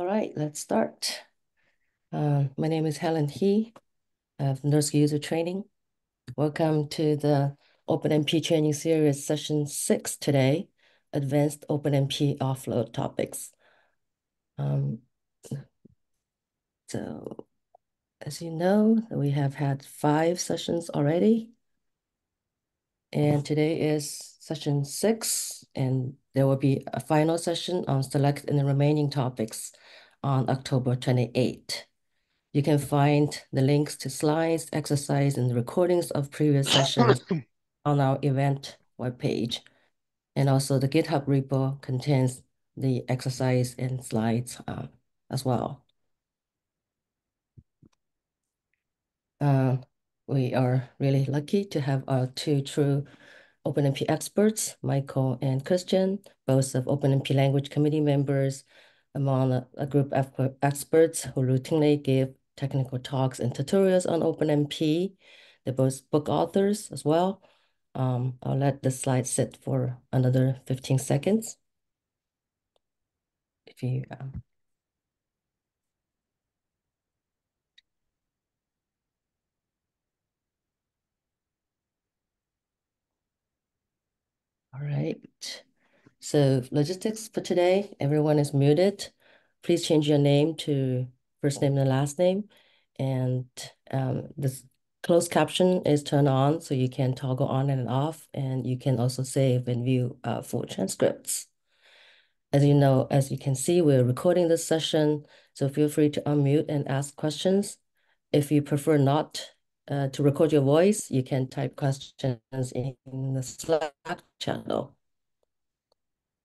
All right, let's start. Uh, my name is Helen He of NERSC User Training. Welcome to the OpenMP training series session six today, advanced OpenMP offload topics. Um, so as you know, we have had five sessions already. And today is session six, and there will be a final session on select and the remaining topics on October 28. You can find the links to slides, exercise, and recordings of previous sessions on our event webpage. And also the GitHub repo contains the exercise and slides uh, as well. Uh, we are really lucky to have our two true OpenMP experts, Michael and Christian, both of OpenMP language committee members among a, group of experts who routinely give technical talks and tutorials on OpenMP. They're both book authors as well. Um, I'll let the slide sit for another 15 seconds. If you um, All right. So logistics for today, everyone is muted. Please change your name to first name and last name. And um, this closed caption is turned on so you can toggle on and off. And you can also save and view uh, full transcripts. As you know, as you can see, we're recording this session. So feel free to unmute and ask questions. If you prefer not uh, to record your voice, you can type questions in the Slack channel.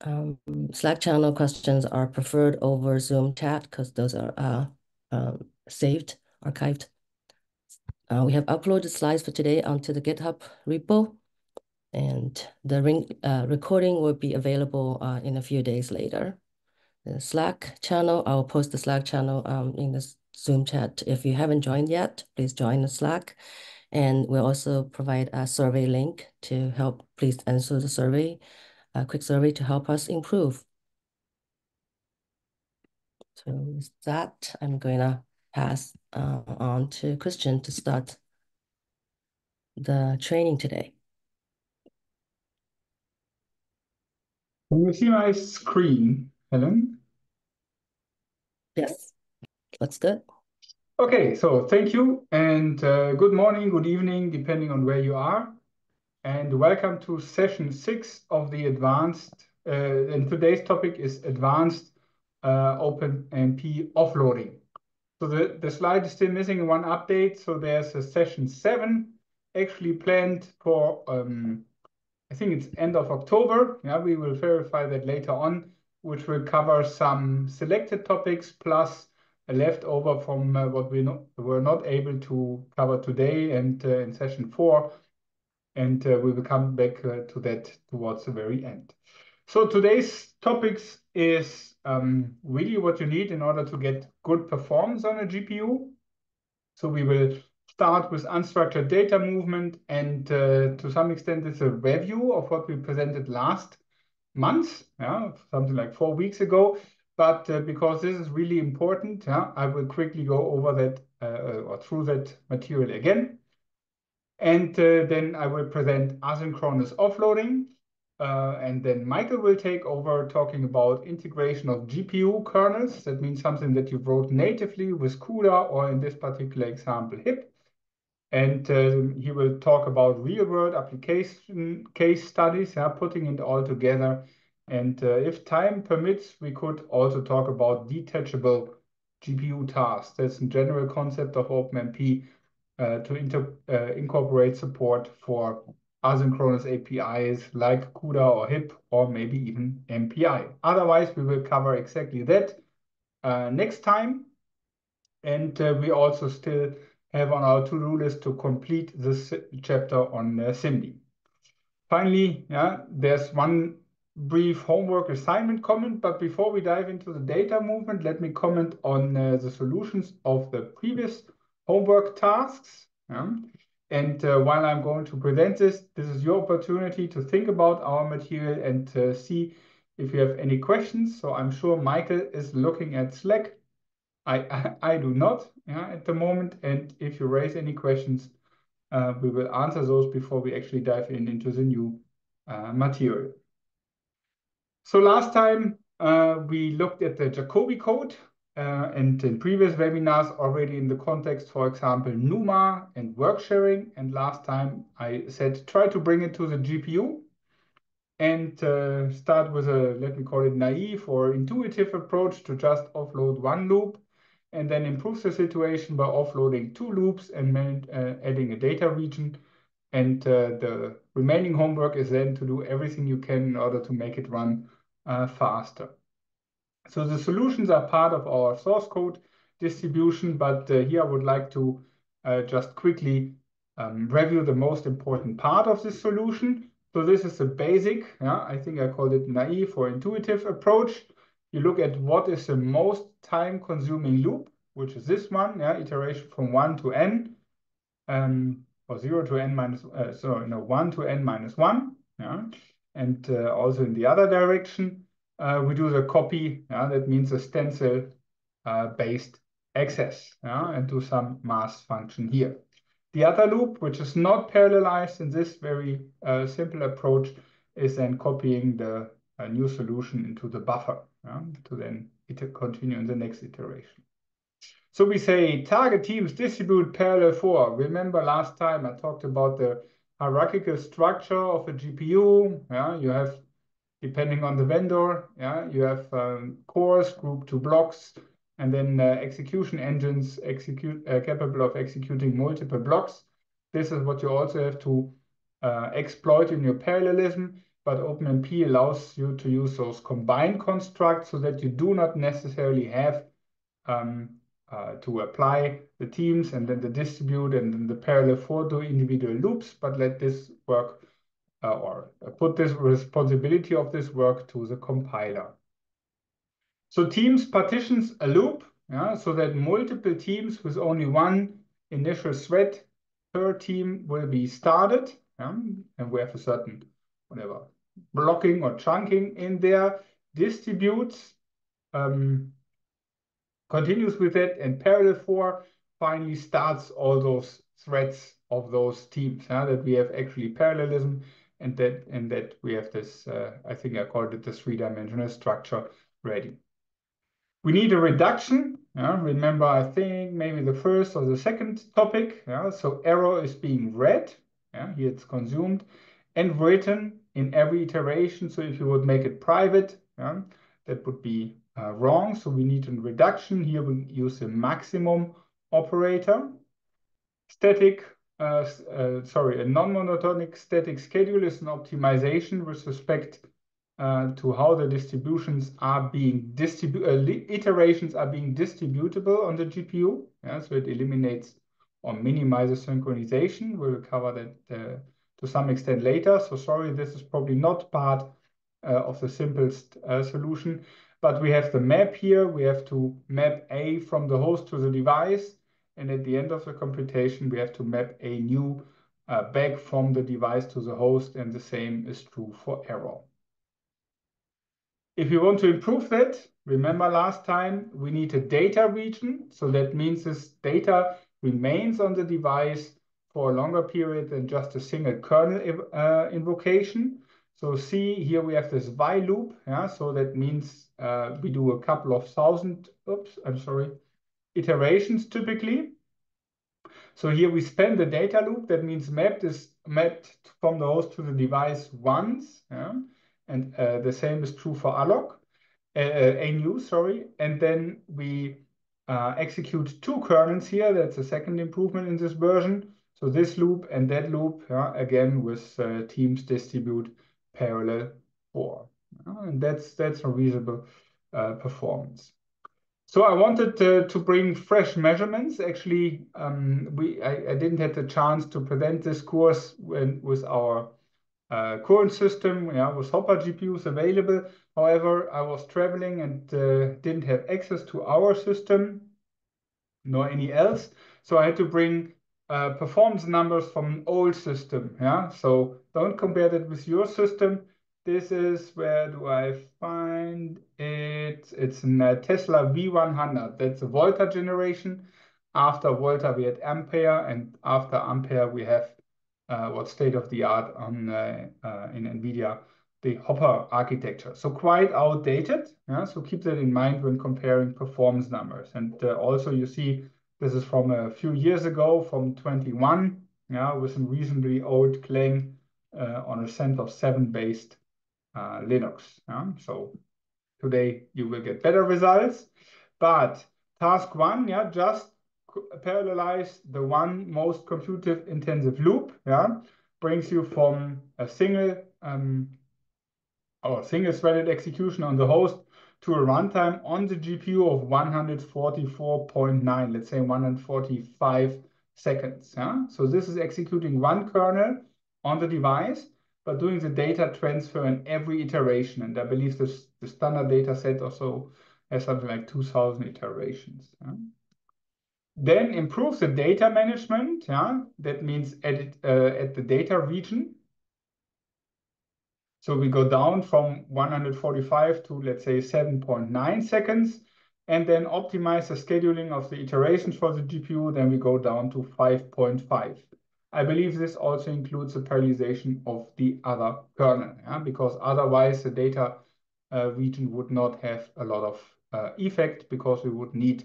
Um, Slack channel questions are preferred over Zoom chat because those are uh, um, saved, archived. Uh, we have uploaded slides for today onto the GitHub repo, and the ring, uh, recording will be available uh, in a few days later. The Slack channel, I'll post the Slack channel um, in the Zoom chat. If you haven't joined yet, please join the Slack. And we'll also provide a survey link to help, please answer the survey a quick survey to help us improve. So with that, I'm going to pass uh, on to Christian to start the training today. Can you see my screen, Helen? Yes, that's good. Okay, so thank you and uh, good morning, good evening, depending on where you are and welcome to session six of the advanced, uh, and today's topic is advanced uh, OpenMP offloading. So the, the slide is still missing one update. So there's a session seven actually planned for, um, I think it's end of October. Yeah, we will verify that later on, which will cover some selected topics plus a leftover from uh, what we were not able to cover today and uh, in session four and uh, we will come back to that towards the very end. So today's topics is um, really what you need in order to get good performance on a GPU. So we will start with unstructured data movement and to some extent it's a review of what we presented last month, yeah, something like four weeks ago. But uh, because this is really important, yeah, I will quickly go over that uh, or through that material again. And uh, then I will present asynchronous offloading. Uh, and then Michael will take over talking about integration of GPU kernels. That means something that you wrote natively with CUDA or in this particular example, HIP. And uh, he will talk about real-world application case studies, putting it all together. And uh, if time permits, we could also talk about detachable GPU tasks. That's a general concept of OpenMP uh, to uh, incorporate support for asynchronous APIs like CUDA or HIP or maybe even MPI. Otherwise, we will cover exactly that next time. And we also still have on our to-do list to complete this chapter on SIMD. Finally, yeah, there's one brief homework assignment comment, but before we dive into the data movement, let me comment on uh, the solutions of the previous homework tasks. And uh, while I'm going to present this, this is your opportunity to think about our material and uh, see if you have any questions. So I'm sure Michael is looking at Slack. I, I, I do not yeah, at the moment. And if you raise any questions, uh, we will answer those before we actually dive in into the new uh, material. So last time uh, we looked at the Jacobi code uh, and in previous webinars already in the context, for example, NUMA and work sharing. And last time I said try to bring it to the GPU and uh, start with a, let me call it naive or intuitive approach to just offload one loop and then improve the situation by offloading two loops and uh, adding a data region. And uh, the remaining homework is then to do everything you can in order to make it run uh, faster. So the solutions are part of our source code distribution, but uh, here I would like to uh, just quickly um, review the most important part of this solution. So this is the basic, yeah, I think I called it naive or intuitive approach. You look at what is the most time consuming loop, which is this one, yeah, iteration from one to n, um, or zero to n minus, uh, so no, one to n minus one, yeah, and uh, also in the other direction, uh, we do the copy, that means a stencil uh, based access, and do some mass function here. The other loop, which is not parallelized in this very simple approach, is then copying the new solution into the buffer to then continue in the next iteration. So we say target teams distribute parallel for. Remember last time I talked about the hierarchical structure of a GPU. Yeah, you have, depending on the vendor, yeah, you have um, cores grouped to blocks and then uh, execution engines execute uh, capable of executing multiple blocks. This is what you also have to uh, exploit in your parallelism, but OpenMP allows you to use those combined constructs so that you do not necessarily have um, uh, to apply the teams and then the distribute and then the parallel for to individual loops, but let this work uh, or put this responsibility of this work to the compiler. So teams partitions a loop yeah, so that multiple teams with only one initial thread per team will be started. Yeah, and we have a certain whatever blocking or chunking in there, distributes, um, continues with it, and parallel for finally starts all those threads of those teams yeah, that we have actually parallelism and that and that we have this uh, I think I called it the three-dimensional structure ready. We need a reduction. Yeah? Remember, I think maybe the first or the second topic. Yeah? So error is being read. Yeah? Here it's consumed and written in every iteration. So if you would make it private, yeah, that would be wrong. So we need a reduction. Here we use the maximum operator. Static, uh, uh, sorry, a non-monotonic static schedule is an optimization with respect uh, to how the distributions are being distributed, uh, iterations are being distributable on the GPU. Yeah, so it eliminates or minimizes synchronization. We'll cover that uh, to some extent later. So sorry, this is probably not part uh, of the simplest uh, solution, but we have the map here. We have to map A from the host to the device. And at the end of the computation, we have to map a new uh, back from the device to the host. And the same is true for error. If you want to improve that, remember last time we need a data region. So that means this data remains on the device for a longer period than just a single kernel uh, invocation. So see here we have this while loop. Yeah, so that means uh, we do a couple of thousand, oops, I'm sorry, iterations typically. So here we span the data loop. That means mapped is mapped from the host to the device once. Yeah? and uh, the same is true for alloc, uh, uh Anew, sorry. And then we uh, execute two kernels here. That's a second improvement in this version. So this loop and that loop, yeah, again with uh, teams distribute parallel for. and that's that's a reasonable uh, performance. So I wanted to, to bring fresh measurements. Actually, um, we I, I, didn't have the chance to present this course when, with our uh, current system yeah, with Hopper GPUs available. However, I was traveling and uh, didn't have access to our system nor any else. So I had to bring uh, performance numbers from an old system. Yeah, so don't compare that with your system. This is where do I find it? It's a Tesla V100. That's a Volta generation. After Volta, we had Ampere, and after Ampere, we have uh, what state of the art on uh, in NVIDIA, the Hopper architecture. So quite outdated. Yeah? So keep that in mind when comparing performance numbers. And uh, also you see this is from a few years ago, from 21, yeah, with some reasonably old Clang uh, on a CentOS 7 based uh, Linux. Yeah? So today you will get better results. But task one, yeah, just parallelize the one most computive intensive loop, yeah, brings you from a single um, or single threaded execution on the host to a runtime on the GPU of 144.9, let's say 145 seconds. Yeah? So this is executing one kernel on the device, but doing the data transfer in every iteration. And I believe this, the standard data set also has something like 2000 iterations. Yeah? Then improve the data management. Yeah? That means at, uh, at the data region. So we go down from 145 to, let's say, 7.9 seconds, and then optimize the scheduling of the iterations for the GPU. Then we go down to 5.5. I believe this also includes the parallelization of the other kernel, yeah? because otherwise the data uh, region would not have a lot of uh, effect because we would need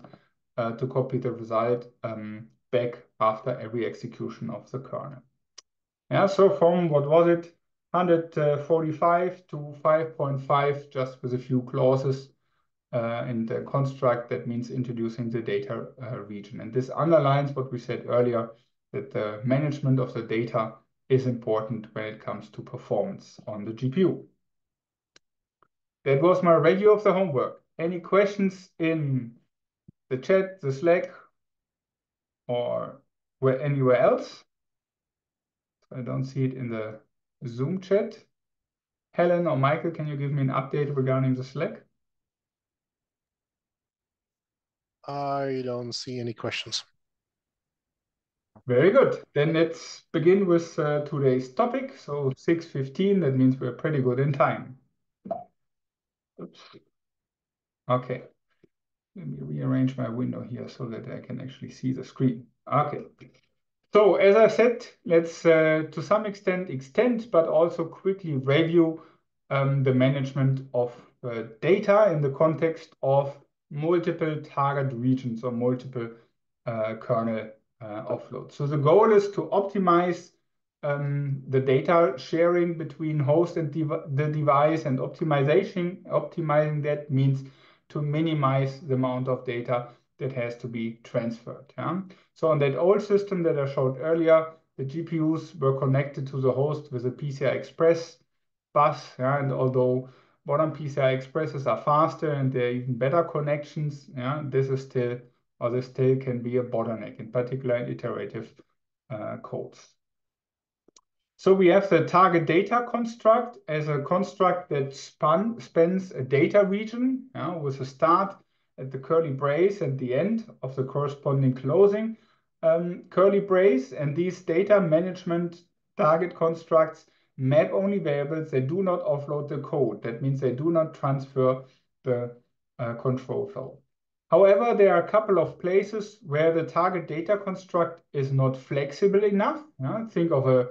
uh, to copy the result um, back after every execution of the kernel. Yeah, so from what was it? 145 to 5.5, just with a few clauses uh, in the construct. That means introducing the data uh, region. And this underlines what we said earlier, that the management of the data is important when it comes to performance on the GPU. That was my review of the homework. Any questions in the chat, the Slack, or where anywhere else? I don't see it in the Zoom chat. Helen or Michael, can you give me an update regarding the Slack? I don't see any questions. Very good. Then let's begin with uh, today's topic. So 6.15, that means we're pretty good in time. Oops. Okay. Let me rearrange my window here so that I can actually see the screen. Okay. So as I said, let's uh, to some extent extend, but also quickly review um, the management of uh, data in the context of multiple target regions or multiple uh, kernel offloads. So the goal is to optimize um, the data sharing between host and the device and optimization. Optimizing that means to minimize the amount of data that has to be transferred. Yeah? So on that old system that I showed earlier, the GPUs were connected to the host with a PCI Express bus. Yeah? And although modern PCI Expresses are faster and they're even better connections, yeah, this is still, or this still can be a bottleneck, in particular in iterative uh, codes. So we have the target data construct as a construct that span, spans a data region yeah, with a start at the curly brace at the end of the corresponding closing um, curly brace. And these data management target constructs map only variables. They do not offload the code. That means they do not transfer the uh, control flow. However, there are a couple of places where the target data construct is not flexible enough. Yeah? Think of a,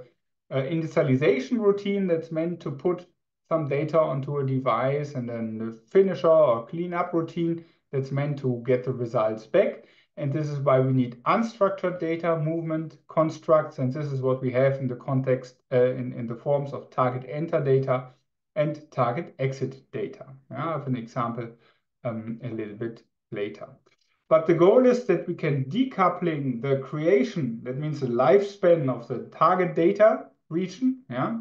a initialization routine that's meant to put some data onto a device and then the finisher or cleanup routine that's meant to get the results back. And this is why we need unstructured data movement constructs. And this is what we have in the context, uh, in, in the forms of target enter data and target exit data. Yeah, I have an example um, a little bit later. But the goal is that we can decoupling the creation, that means the lifespan of the target data region, yeah,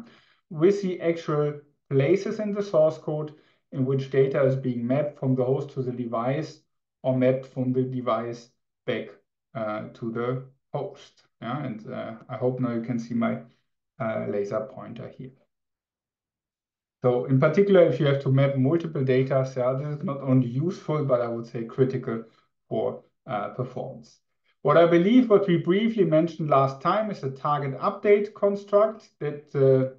with the actual places in the source code in which data is being mapped from the host to the device or mapped from the device back uh, to the host. Yeah, and uh, I hope now you can see my uh, laser pointer here. So in particular, if you have to map multiple data, yeah, this is not only useful, but I would say critical for uh, performance. What I believe what we briefly mentioned last time is a target update construct that uh,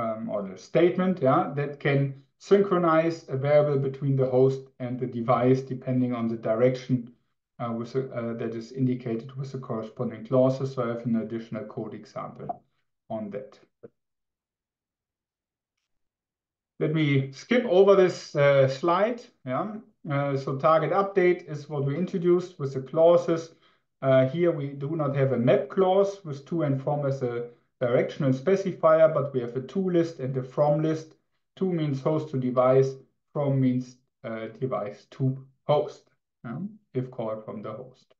um, or the statement, yeah, that can synchronize a variable between the host and the device depending on the direction uh, with a, uh, that is indicated with the corresponding clauses. So I have an additional code example on that. Let me skip over this uh, slide. Yeah. Uh, so target update is what we introduced with the clauses. Uh, here we do not have a map clause with to and from as a directional specifier, but we have a to list and a from list. To means host to device, from means uh, device to host, if called from the host.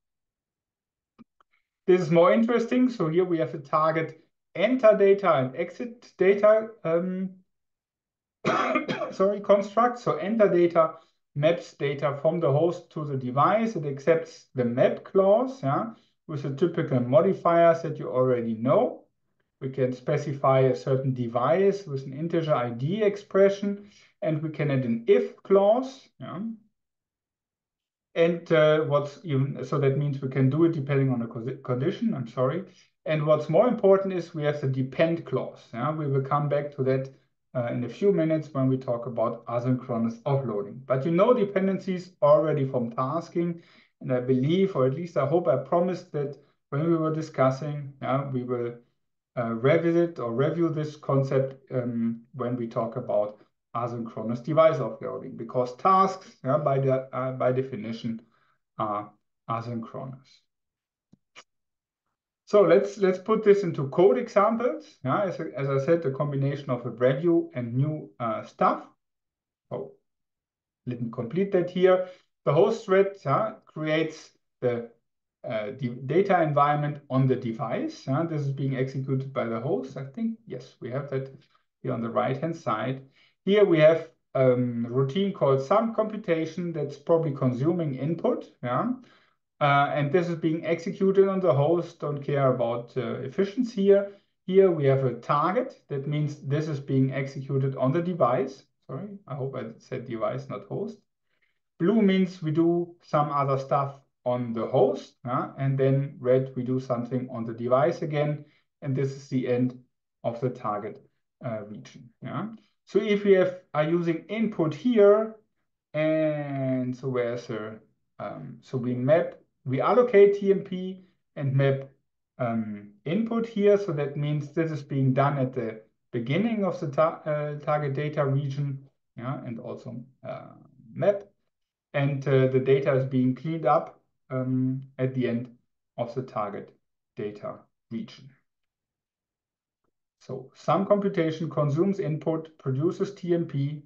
This is more interesting. So here we have a target enter data and exit data um, sorry, construct. So enter data maps data from the host to the device. It accepts the map clause, yeah, with the typical modifiers that you already know. We can specify a certain device with an integer ID expression, and we can add an if clause. Yeah. And uh, what's even, so that means we can do it depending on the condition, I'm sorry. And what's more important is we have the depend clause. Yeah? We will come back to that uh, in a few minutes when we talk about asynchronous offloading. But you know dependencies already from tasking, and I believe, or at least I hope I promised that when we were discussing, yeah, we will revisit or review this concept um, when we talk about asynchronous device offloading, because tasks, yeah, by, the, uh, by definition, are asynchronous. So let's let's put this into code examples. Yeah, as, as I said, the combination of a review and new uh, stuff. Oh, let me complete that here. The host thread creates the uh, data environment on the device. Uh, this is being executed by the host. I think, yes, we have that here on the right-hand side. Here we have um, a routine called some computation that's probably consuming input. Yeah. Uh, and this is being executed on the host. Don't care about uh, efficiency here. Here we have a target. That means this is being executed on the device. Sorry, I hope I said device, not host. Blue means we do some other stuff on the host, and then red, we do something on the device again, and this is the end of the target uh, region. Yeah. So if we have are using input here, and so where's the um, so we map, we allocate TMP and map um, input here. So that means this is being done at the beginning of the uh, target data region, yeah, and also uh, map, and uh, the data is being cleaned up at the end of the target data region. So some computation consumes input, produces TMP.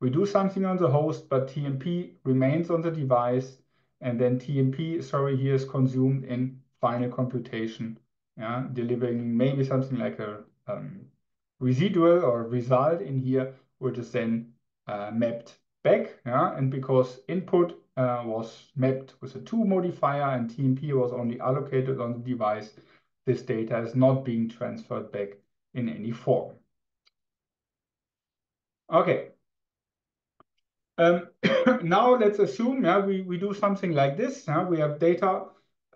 We do something on the host, but TMP remains on the device. And then TMP, sorry, here is consumed in final computation, yeah, delivering maybe something like a um, residual or result in here, which is then uh, mapped back. Yeah, and because input was mapped with a two modifier and TMP was only allocated on the device, this data is not being transferred back in any form. Okay. Um, now let's assume yeah, we, we do something like this. Yeah? We have data,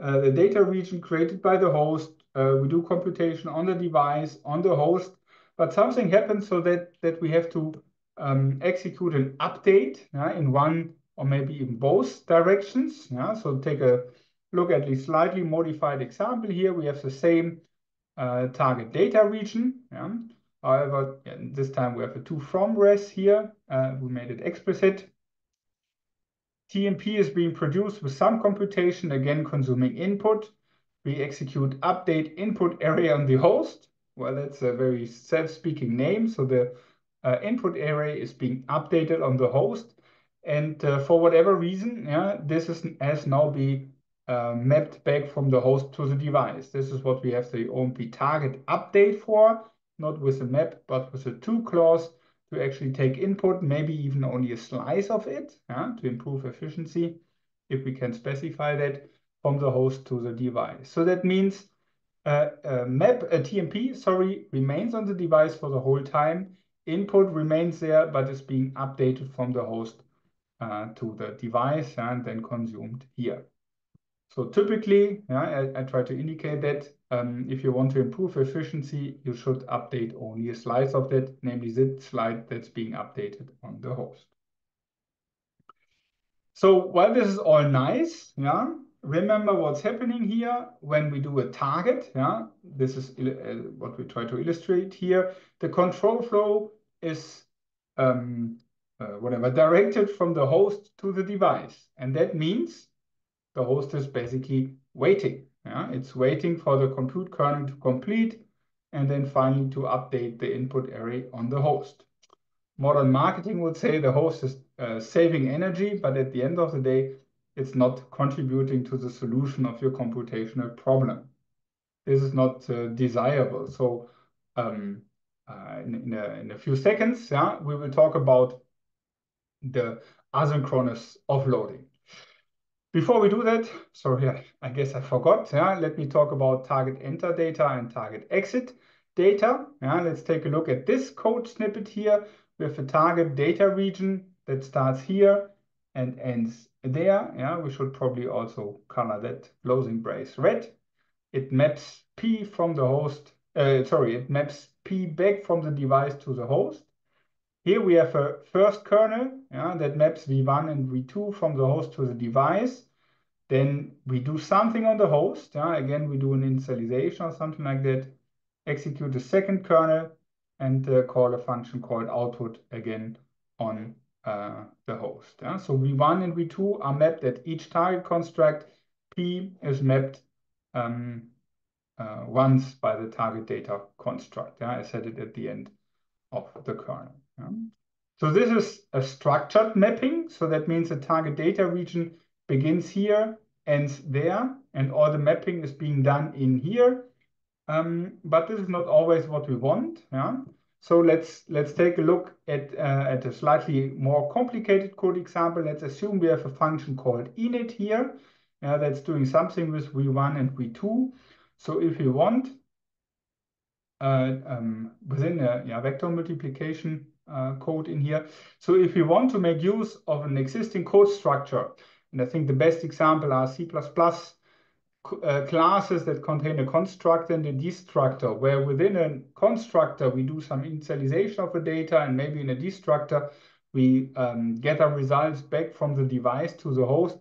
uh, the data region created by the host. Uh, we do computation on the device, on the host, but something happens so that, that we have to um, execute an update yeah, in one or maybe even both directions. Yeah? So take a look at the slightly modified example here. We have the same uh, target data region. Yeah? However, this time we have a to from res here. Uh, we made it explicit. TMP is being produced with some computation, again consuming input. We execute update input array on the host. Well, that's a very self-speaking name. So the uh, input array is being updated on the host. And uh, for whatever reason, yeah, this is, has now been uh, mapped back from the host to the device. This is what we have the OMP target update for, not with a map, but with a to clause to actually take input, maybe even only a slice of it yeah, to improve efficiency, if we can specify that from the host to the device. So that means uh, a map, a TMP, sorry, remains on the device for the whole time. Input remains there, but is being updated from the host uh, to the device and then consumed here. So typically, yeah, I, I try to indicate that um, if you want to improve efficiency, you should update only a slice of that, namely the slide that's being updated on the host. So while this is all nice, yeah, remember what's happening here when we do a target. Yeah, this is uh, what we try to illustrate here. The control flow is um, uh, whatever directed from the host to the device, and that means the host is basically waiting. Yeah, it's waiting for the compute kernel to complete, and then finally to update the input array on the host. Modern marketing would say the host is uh, saving energy, but at the end of the day, it's not contributing to the solution of your computational problem. This is not uh, desirable. So um, uh, in, in, a, in, a, few seconds, yeah, we will talk about the asynchronous offloading. Before we do that, sorry, I guess I forgot. Yeah, let me talk about target enter data and target exit data. Yeah, let's take a look at this code snippet here with a target data region that starts here and ends there. Yeah, we should probably also color that closing brace red. It maps P from the host, uh, sorry, it maps P back from the device to the host. Here we have a first kernel yeah, that maps V1 and V2 from the host to the device. Then we do something on the host. Yeah, again, we do an initialization or something like that. Execute the second kernel and uh, call a function called output again on uh, the host. Yeah? So V1 and V2 are mapped at each target construct. P is mapped um, uh, once by the target data construct. Yeah? I said it at the end of the kernel. Yeah? So this is a structured mapping. So that means the target data region begins here, ends there, and all the mapping is being done in here. Um, but this is not always what we want. Yeah? So let's let's take a look at uh, at a slightly more complicated code example. Let's assume we have a function called init here uh, that's doing something with v1 and v2. So if we want uh, um, within a yeah, vector multiplication uh, code in here, so if we want to make use of an existing code structure, and I think the best example are C++ uh, classes that contain a constructor and a destructor, where within a constructor we do some initialization of the data, and maybe in a destructor we um, gather results back from the device to the host.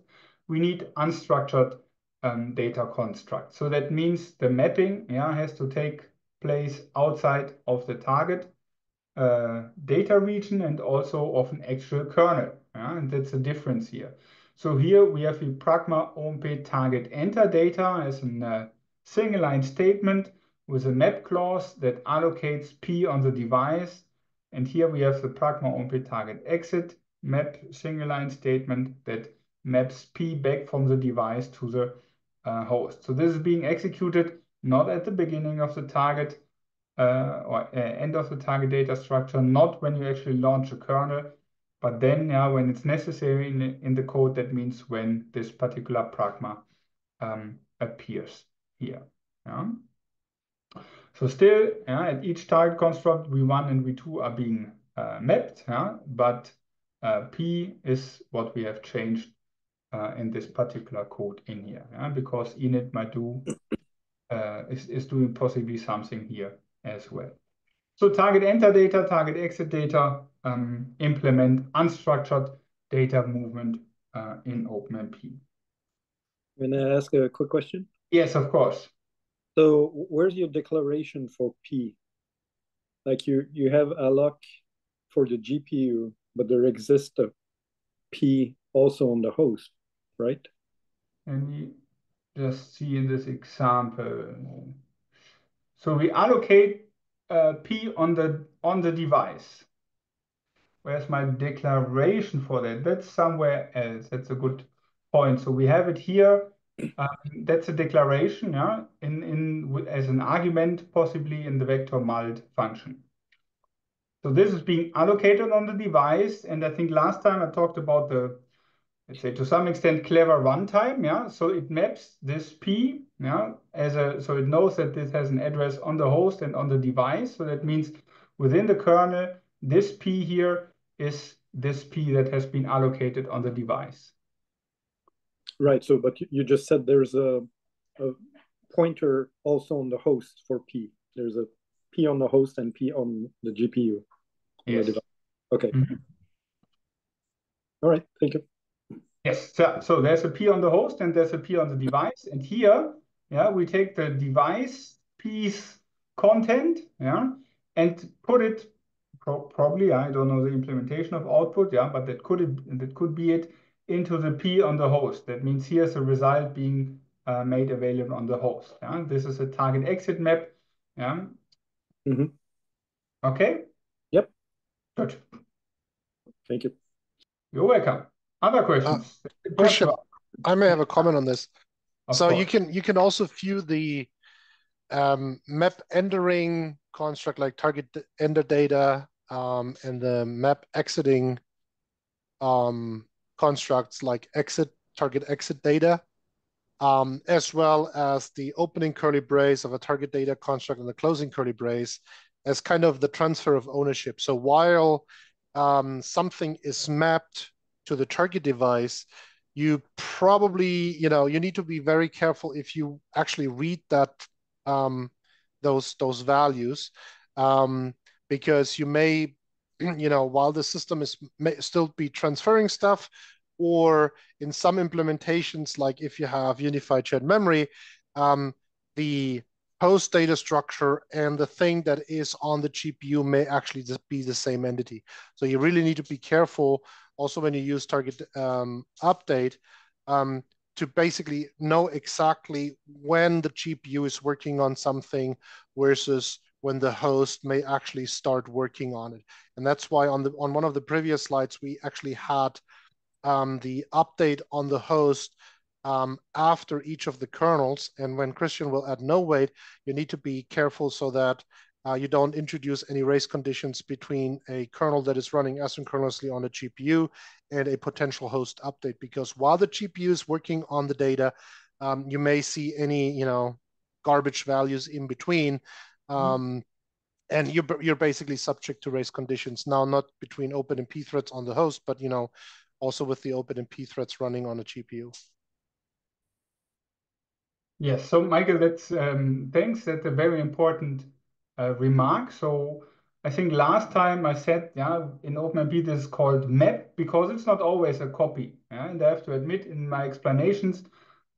We need unstructured um, data construct. So that means the mapping yeah, has to take place outside of the target uh, data region and also of an actual kernel. Yeah? And that's the difference here. So here we have the pragma OMP target enter data as a uh, single line statement with a map clause that allocates P on the device. And here we have the pragma OMP target exit map single line statement that maps P back from the device to the uh, host. So this is being executed not at the beginning of the target uh, or uh, end of the target data structure, not when you actually launch a kernel, but then, yeah, when it's necessary in the, in the code, that means when this particular pragma um, appears here. Yeah. So still, yeah, at each target construct, V1 and V2 are being uh, mapped, yeah, but uh, P is what we have changed uh, in this particular code in here, yeah, because init might do uh, is, is doing possibly something here as well. So target enter data, target exit data, um, implement unstructured data movement uh, in OpenMP. Can I ask a quick question? Yes, of course. So where's your declaration for P? Like you, you have alloc for the GPU, but there exists a P also on the host, right? Let me just see in this example. So we allocate uh, P on the on the device. Where's my declaration for that? That's somewhere else. That's a good point. So we have it here. Um, that's a declaration, yeah, in in as an argument, possibly in the vector mult function. So this is being allocated on the device, and I think last time I talked about the let's say to some extent clever runtime yeah so it maps this p yeah as a so it knows that this has an address on the host and on the device so that means within the kernel this p here is this p that has been allocated on the device Right. So, but you, just said there's a, a pointer also on the host for P. There's a P on the host and P on the GPU. on the Yes. device. Okay. Mhm. All right. Thank you. Yes, so, so there's a P on the host and there's a P on the device. And here, yeah, we take the device piece content, yeah, and put it pro probably, I don't know the implementation of output, yeah, but that could it, that could be it into the P on the host. That means here's a result being uh, made available on the host. Yeah, this is a target exit map. Yeah. Mhm. Okay. Yep. Good. Thank you. You're welcome. Other questions? Christian, I may have a comment on this. Of So you can you can also view the um, map entering construct like target enter data um, and the map exiting um, constructs like exit target exit data, um, as well as the opening curly brace of a target data construct and the closing curly brace as kind of the transfer of ownership. So while um, something is mapped to the target device, you probably, you know, you need to be very careful if you actually read that um, those those values, um, because you may, you know, while the system is may still be transferring stuff, or in some implementations, like if you have unified shared memory, um, the host data structure and the thing that is on the GPU may actually just be the same entity. So you really need to be careful also when you use target um, update um, to basically know exactly when the GPU is working on something versus when the host may actually start working on it. And that's why on the on one of the previous slides we actually had um, the update on the host um, after each of the kernels. And when Christian will add nowait, you need to be careful so that uh, you don't introduce any race conditions between a kernel that is running asynchronously on a GPU and a potential host update. Because while the GPU is working on the data, um, you may see any, you know, garbage values in between. Um, and you're, you're basically subject to race conditions now, not between OpenMP threads on the host, but, you know, also with the OpenMP threads running on a GPU. Yes, so Michael, that's um, thanks. That's a very important uh, remark. So I think last time I said, yeah, in OpenMP this is called map because it's not always a copy. Yeah? And I have to admit, in my explanations,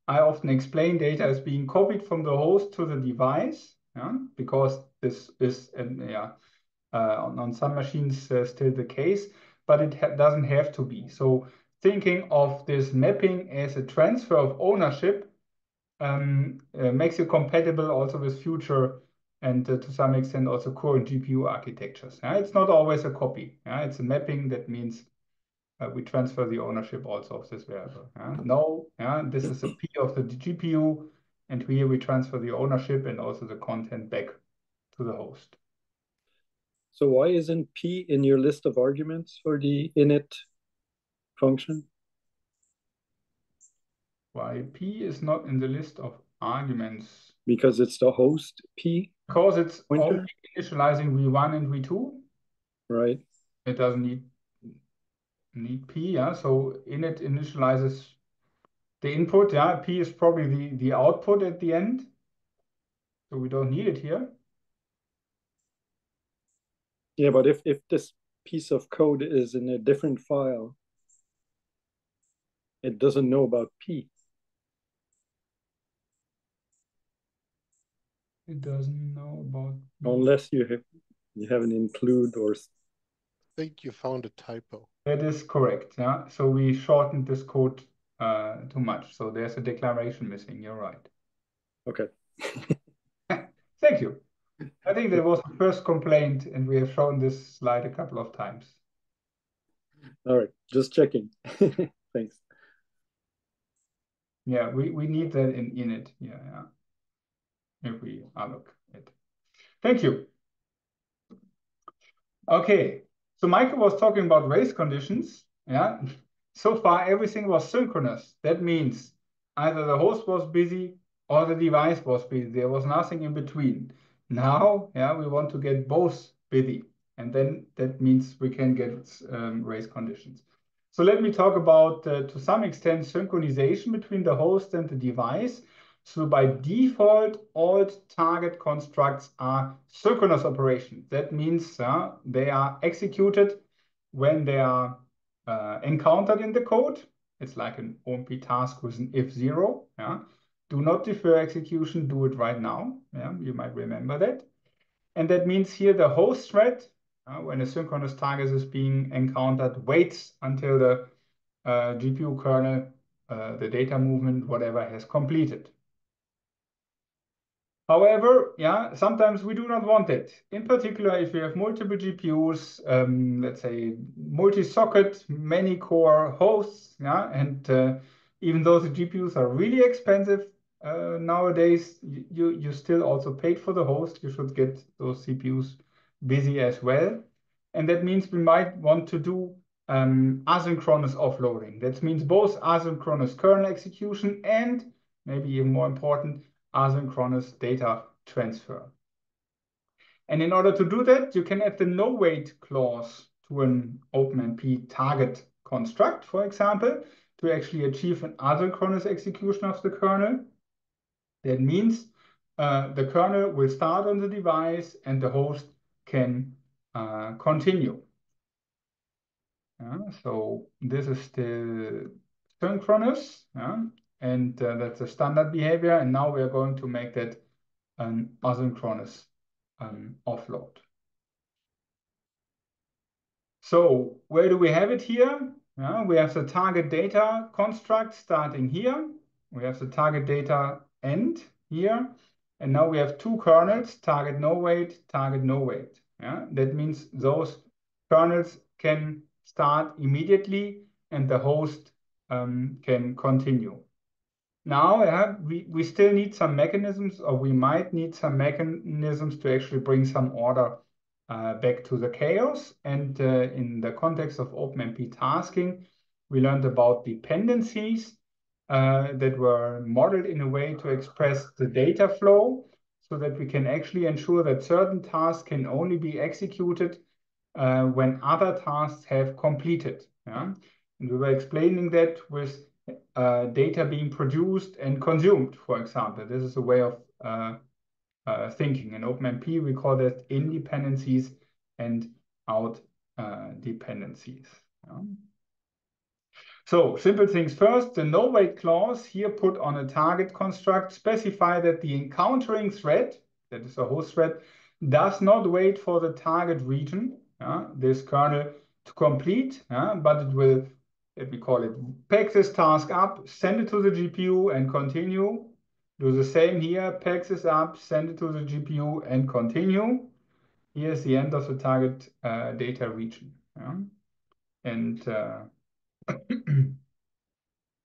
I often explain data as being copied from the host to the device, yeah, because this is, and yeah, uh, on, on some machines uh, still the case, but it ha doesn't have to be. So thinking of this mapping as a transfer of ownership makes you compatible also with future and uh, to some extent also current GPU architectures. It's not always a copy. It's a mapping that means uh, we transfer the ownership also of this variable. No, this is a P of the GPU, and here we transfer the ownership and also the content back to the host. So why isn't P in your list of arguments for the init function? Why P is not in the list of arguments? Because it's the host P, Because it's Pointer? only initializing V1 and V2. right? It doesn't need need P, yeah. So init initializes the input, yeah. P is probably the, the output at the end. So we don't need it here. Yeah, but if, if this piece of code is in a different file, it doesn't know about P. It doesn't know about unless you have you have an include or s- I think you found a typo. That is correct, yeah. So we shortened this code uh, too much. So there's a declaration missing. You're right. okay. Thank you. I think that was the first complaint, and we have shown this slide a couple of times. All right, just checking. Thanks. Yeah, we, we need that in, in it. Yeah, yeah. If we look it. Thank you. Okay, so Michael was talking about race conditions. Yeah, so far everything was synchronous. That means either the host was busy or the device was busy. There was nothing in between. Now, yeah, we want to get both busy, and then that means we can get um, race conditions. So let me talk about, uh, to some extent, synchronization between the host and the device. So by default, all target constructs are synchronous operations. That means uh, they are executed when they are uh, encountered in the code. It's like an OMP task with an if zero. Yeah? Do not defer execution, do it right now. Yeah? You might remember that. And that means here the host thread, uh, when a synchronous target is being encountered, waits until the uh, GPU kernel, uh, the data movement, whatever, has completed. However, yeah, sometimes we do not want it. In particular, if you have multiple GPUs, um, let's say multi-socket, many core hosts, yeah, and uh, even though the GPUs are really expensive uh, nowadays, you you still also paid for the host. You should get those CPUs busy as well, and that means we might want to do um, asynchronous offloading. That means both asynchronous kernel execution and maybe even more important, asynchronous data transfer. And in order to do that, you can add the nowait clause to an OpenMP target construct, for example, to actually achieve an asynchronous execution of the kernel. That means uh, the kernel will start on the device and the host can uh, continue. Uh, so this is still synchronous. Yeah? And uh, that's a standard behavior. And now we are going to make that an asynchronous um, offload. So where do we have it here? Yeah, we have the target data construct starting here. We have the target data end here. And now we have two kernels, target nowait, target nowait. Yeah, that means those kernels can start immediately and the host um, can continue. Now, yeah, we, we still need some mechanisms, or we might need some mechanisms to actually bring some order uh, back to the chaos. And uh, in the context of OpenMP tasking, we learned about dependencies uh, that were modeled in a way to express the data flow so that we can actually ensure that certain tasks can only be executed uh, when other tasks have completed. Yeah? And we were explaining that with uh, data being produced and consumed, for example. This is a way of uh, uh, thinking. In OpenMP, we call that independencies and out uh, dependencies. Yeah. So simple things first, the nowait clause here put on a target construct specify that the encountering thread, that is a host thread, does not wait for the target region, yeah, this kernel to complete, yeah, but it will let me call it, pick this task up, send it to the GPU and continue. Do the same here, pick this up, send it to the GPU and continue. Here's the end of the target uh, data region. Yeah? And uh,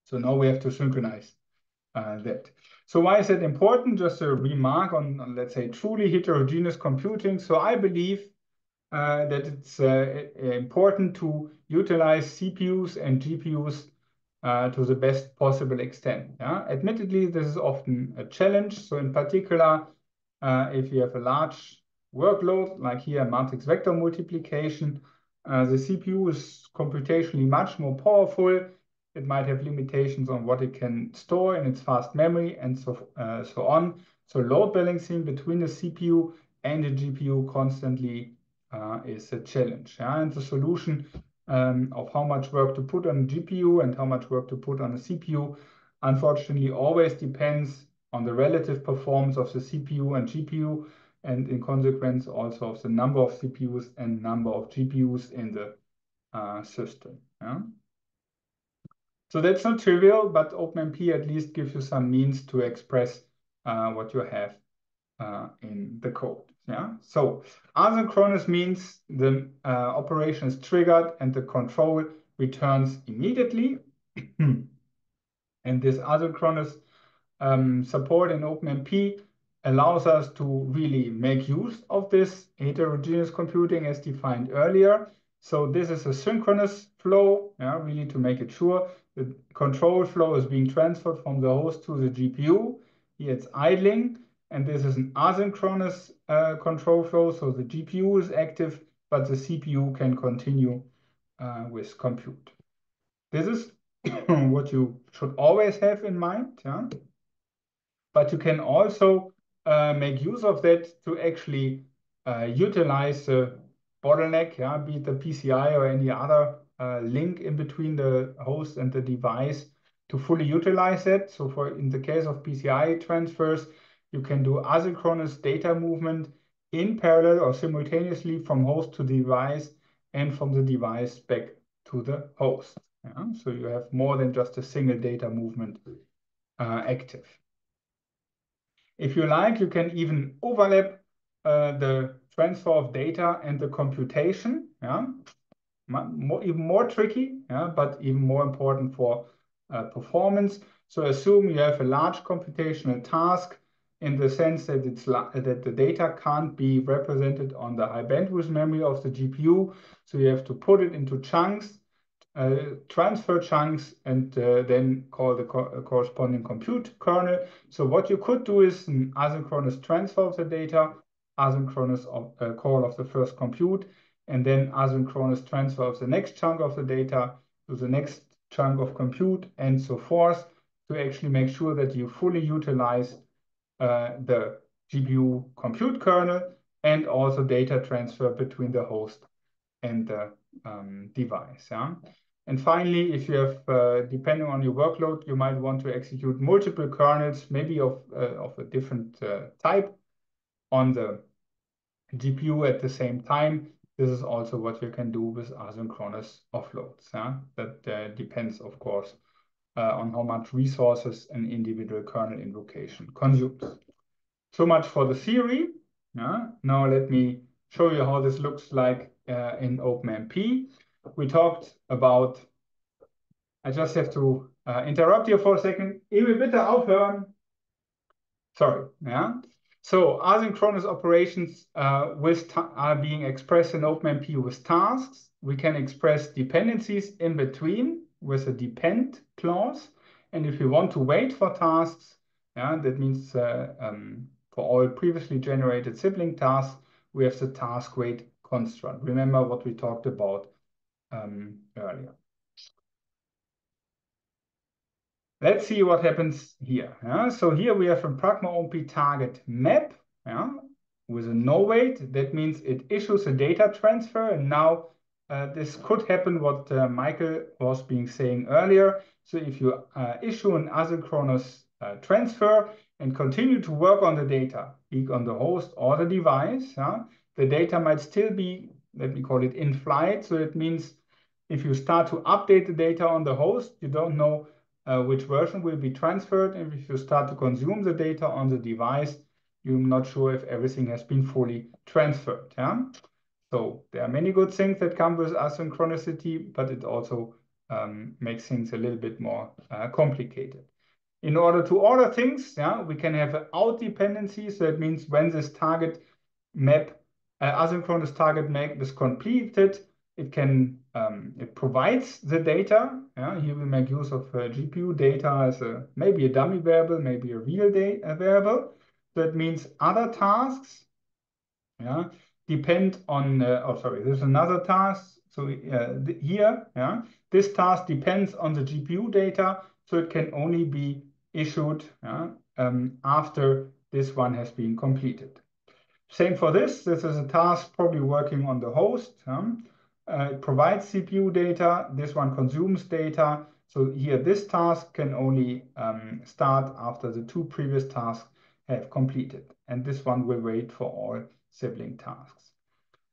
so now we have to synchronize uh, that. So why is that important? Just a remark on, on, let's say, truly heterogeneous computing. So I believe that it's uh, important to utilize CPUs and GPUs uh, to the best possible extent. Yeah? Admittedly, this is often a challenge. So in particular, if you have a large workload, like here matrix vector multiplication, the CPU is computationally much more powerful. It might have limitations on what it can store in its fast memory and so, uh, so on. So load balancing between the CPU and the GPU constantly uh, is a challenge. Yeah? And the solution um, of how much work to put on a GPU and how much work to put on a CPU, unfortunately, always depends on the relative performance of the CPU and GPU, and in consequence also of the number of CPUs and number of GPUs in the uh, system. Yeah? So that's not trivial, but OpenMP at least gives you some means to express uh, what you have uh, in the code. Yeah. So asynchronous means the uh, operation is triggered and the control returns immediately. and this asynchronous um, support in OpenMP allows us to really make use of this heterogeneous computing as defined earlier. So this is a synchronous flow, yeah, really to make it sure the control flow is being transferred from the host to the GPU. Here it's idling and this is an asynchronous uh, control flow, so the GPU is active, but the CPU can continue uh, with compute. This is what you should always have in mind. Yeah? But you can also uh, make use of that to actually uh, utilize the bottleneck, yeah, be it the PCI or any other uh, link in between the host and the device to fully utilize it. So for in the case of PCI transfers, you can do asynchronous data movement in parallel or simultaneously from host to device and from the device back to the host. Yeah? So you have more than just a single data movement uh, active. If you like, you can even overlap uh, the transfer of data and the computation. Yeah? More, even more tricky, yeah? but even more important for uh, performance. So assume you have a large computational task in the sense that it's that the data can't be represented on the high bandwidth memory of the GPU. So you have to put it into chunks, uh, transfer chunks, and uh, then call the co uh, corresponding compute kernel. So what you could do is an asynchronous transfer of the data, asynchronous of, uh, call of the first compute, and then asynchronous transfer of the next chunk of the data to the next chunk of compute, and so forth, to actually make sure that you fully utilize the GPU compute kernel and also data transfer between the host and the um, device. Yeah? And finally, if you have, uh, depending on your workload, you might want to execute multiple kernels, maybe of, uh, of a different uh, type on the GPU at the same time. This is also what you can do with asynchronous offloads. Yeah? That uh, depends, of course, uh, on how much resources an individual kernel invocation consumes. So much for the theory. Yeah? Now let me show you how this looks like uh, in OpenMP. We talked about, I just have to uh, interrupt you for a second. Ich bitte aufhören. Sorry. Yeah. So asynchronous operations uh, with are being expressed in OpenMP with tasks. We can express dependencies in between with a depend clause. And if we want to wait for tasks, yeah, that means uh, um, for all previously generated sibling tasks, we have the taskwait construct. Remember what we talked about um, earlier. Let's see what happens here. Yeah? So here we have a Pragma OMP target map yeah? with a nowait. That means it issues a data transfer. And now uh, this could happen what uh, Michael was being saying earlier. So if you uh, issue an asynchronous uh, transfer and continue to work on the data, be on the host or the device, yeah? the data might still be, let me call it in flight. So it means if you start to update the data on the host, you don't know uh, which version will be transferred. And if you start to consume the data on the device, you're not sure if everything has been fully transferred. Yeah? So there are many good things that come with asynchronicity, but it also um, makes things a little bit more uh, complicated. In order to order things, yeah, we can have out dependency. So that means when this target map, uh, asynchronous target map is completed, it can um, it provides the data. Yeah, here we make use of uh, GPU data as a maybe a dummy variable, maybe a real data variable. That means other tasks, yeah, depend on. Uh, oh, sorry, there's another task. So uh, here, yeah, this task depends on the GPU data, so it can only be issued yeah, um, after this one has been completed. Same for this. This is a task probably working on the host. Um, uh, it provides CPU data. This one consumes data. So here, this task can only um, start after the two previous tasks have completed. And this one will wait for all sibling tasks.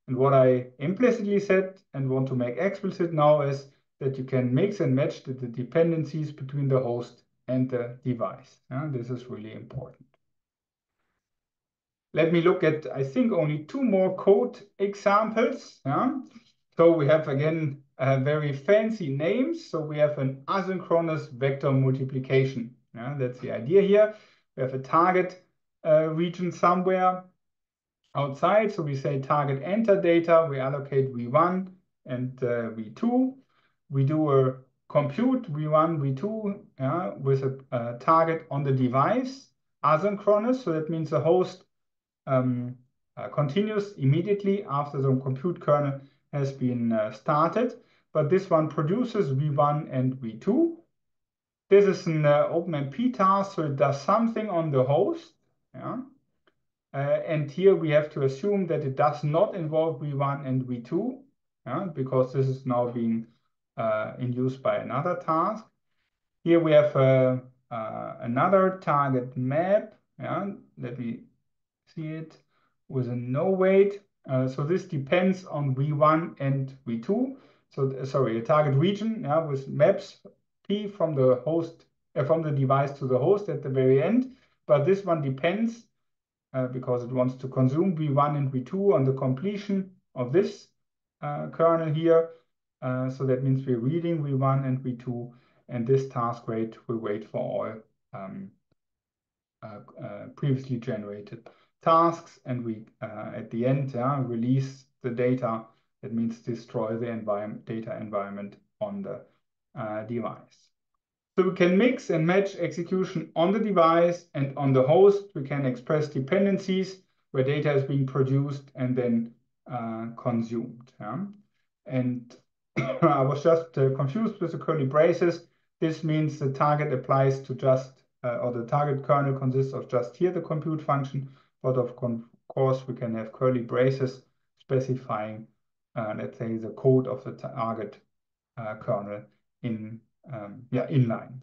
And what I implicitly said and want to make explicit now is that you can mix and match the, dependencies between the host and the device. Yeah? This is really important. Let me look at, I think, only two more code examples. Yeah? So we have, again, uh, very fancy names. So we have an asynchronous vector multiplication. Yeah? That's the idea here. We have a target uh, region somewhere outside. So we say target enter data. We allocate V1 and uh, V2. We do a compute V1, V2 yeah, with a, a, target on the device, asynchronous. So that means the host um, uh, continues immediately after the compute kernel has been uh, started. but this one produces V1 and V2. This is an uh, OpenMP task, so it does something on the host. Yeah. Uh, and here we have to assume that it does not involve V1 and V2, yeah, because this is now being uh, induced by another task. Here we have uh, another target map. Yeah, let me see it with a nowait. Uh, so this depends on V1 and V2. So sorry, a target region yeah, with maps P from the host uh, from the device to the host at the very end. But this one depends uh, because it wants to consume V1 and V2 on the completion of this uh, kernel here. Uh, so that means we're reading V1 and V2, and this taskwait will wait for all um, uh, uh, previously generated tasks, and we at the end release the data. That means destroy the environment, data environment on the device. So we can mix and match execution on the device and on the host. We can express dependencies where data is being produced and then uh, consumed. Yeah? And I was just uh, confused with the curly braces. This means the target applies to just, uh, or the target kernel consists of just here the compute function, but of course we can have curly braces specifying, uh, let's say, the code of the target uh, kernel in yeah, inline.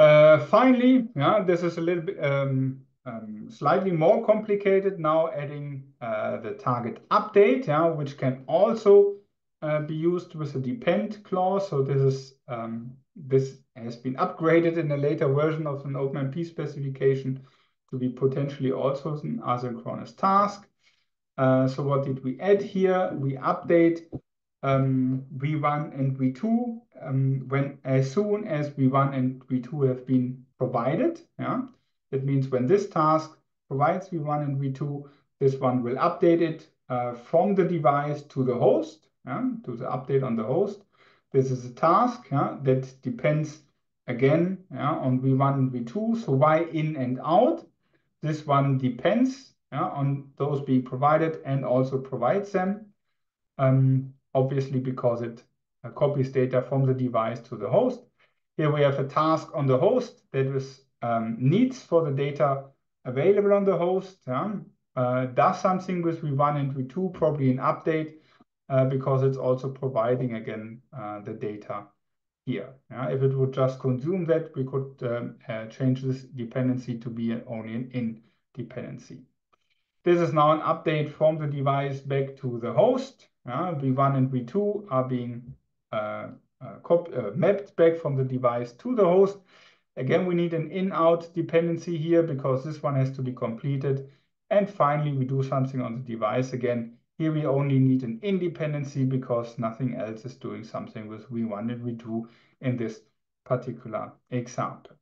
Uh, finally, yeah, this is a little bit um, um, slightly more complicated now, adding uh, the target update, yeah, which can also uh, be used with a depend clause. So this is um, this has been upgraded in a later version of an OpenMP specification to be potentially also an asynchronous task. So what did we add here? We update um, V1 and V2 um, when as soon as V1 and V2 have been provided. Yeah, that means when this task provides V1 and V2, this one will update it uh, from the device to the host, yeah, to the update on the host. This is a task yeah, that depends again yeah, on V1 and V2. So why in and out? This one depends yeah, on those being provided and also provides them. Um, obviously because it uh, copies data from the device to the host. Here we have a task on the host that is um, needs for the data available on the host, yeah? uh, does something with V1 and V2, probably an update, uh, because it's also providing again uh, the data here. Yeah? If it would just consume that, we could um, uh, change this dependency to be only an in dependency. This is now an update from the device back to the host. Uh, V1 and V2 are being uh, uh, uh, mapped back from the device to the host. Again, we need an in-out dependency here because this one has to be completed. And finally, we do something on the device again. Here we only need an independency because nothing else is doing something with V1 and V2 in this particular example.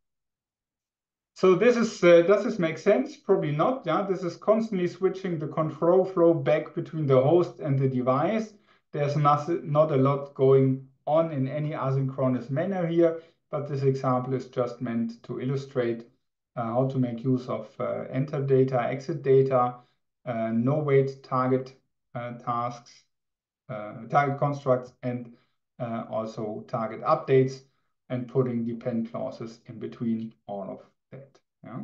So this is, uh, does this make sense? Probably not. Yeah, this is constantly switching the control flow back between the host and the device. There's not, not a lot going on in any asynchronous manner here, but this example is just meant to illustrate uh, how to make use of uh, enter data, exit data, uh, nowait target uh, tasks, uh, target constructs, and also target updates, and putting depend clauses in between all of. Yeah.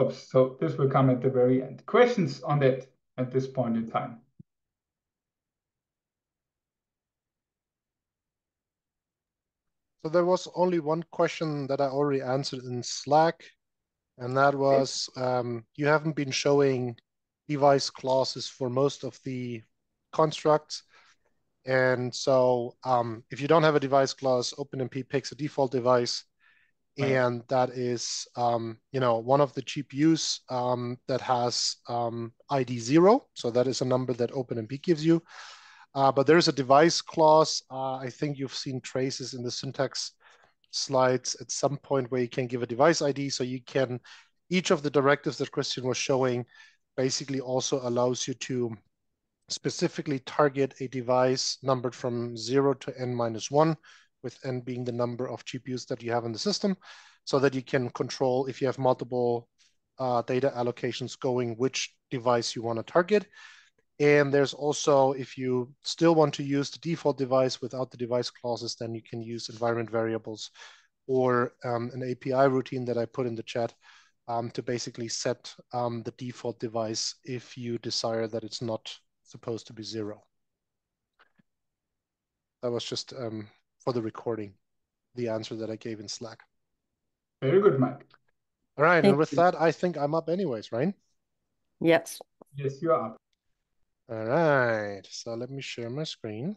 Oops, so this will come at the very end. Questions on that at this point in time? So there was only one question that I already answered in Slack, and that was um, you haven't been showing device clauses for most of the constructs. And so um, if you don't have a device clause, OpenMP picks a default device. Right. And that is, um, you know, one of the GPUs um, that has um, ID zero. So that is a number that OpenMP gives you. Uh, but there's a device clause. Uh, I think you've seen traces in the syntax slides at some point where you can give a device ID. So you can, each of the directives that Christian was showing basically also allows you to specifically target a device numbered from zero to n minus one, with n being the number of GPUs that you have in the system, so that you can control if you have multiple uh, data allocations going, which device you want to target. And there's also, if you still want to use the default device without the device clauses, then you can use environment variables or um, an API routine that I put in the chat um, to basically set um, the default device if you desire that it's not supposed to be zero. That was just um, for the recording, the answer that I gave in Slack. Very good, Mike. All right, Thank and with you. that, I think I'm up anyways, right? Yes. Yes, you are up. All right, so let me share my screen.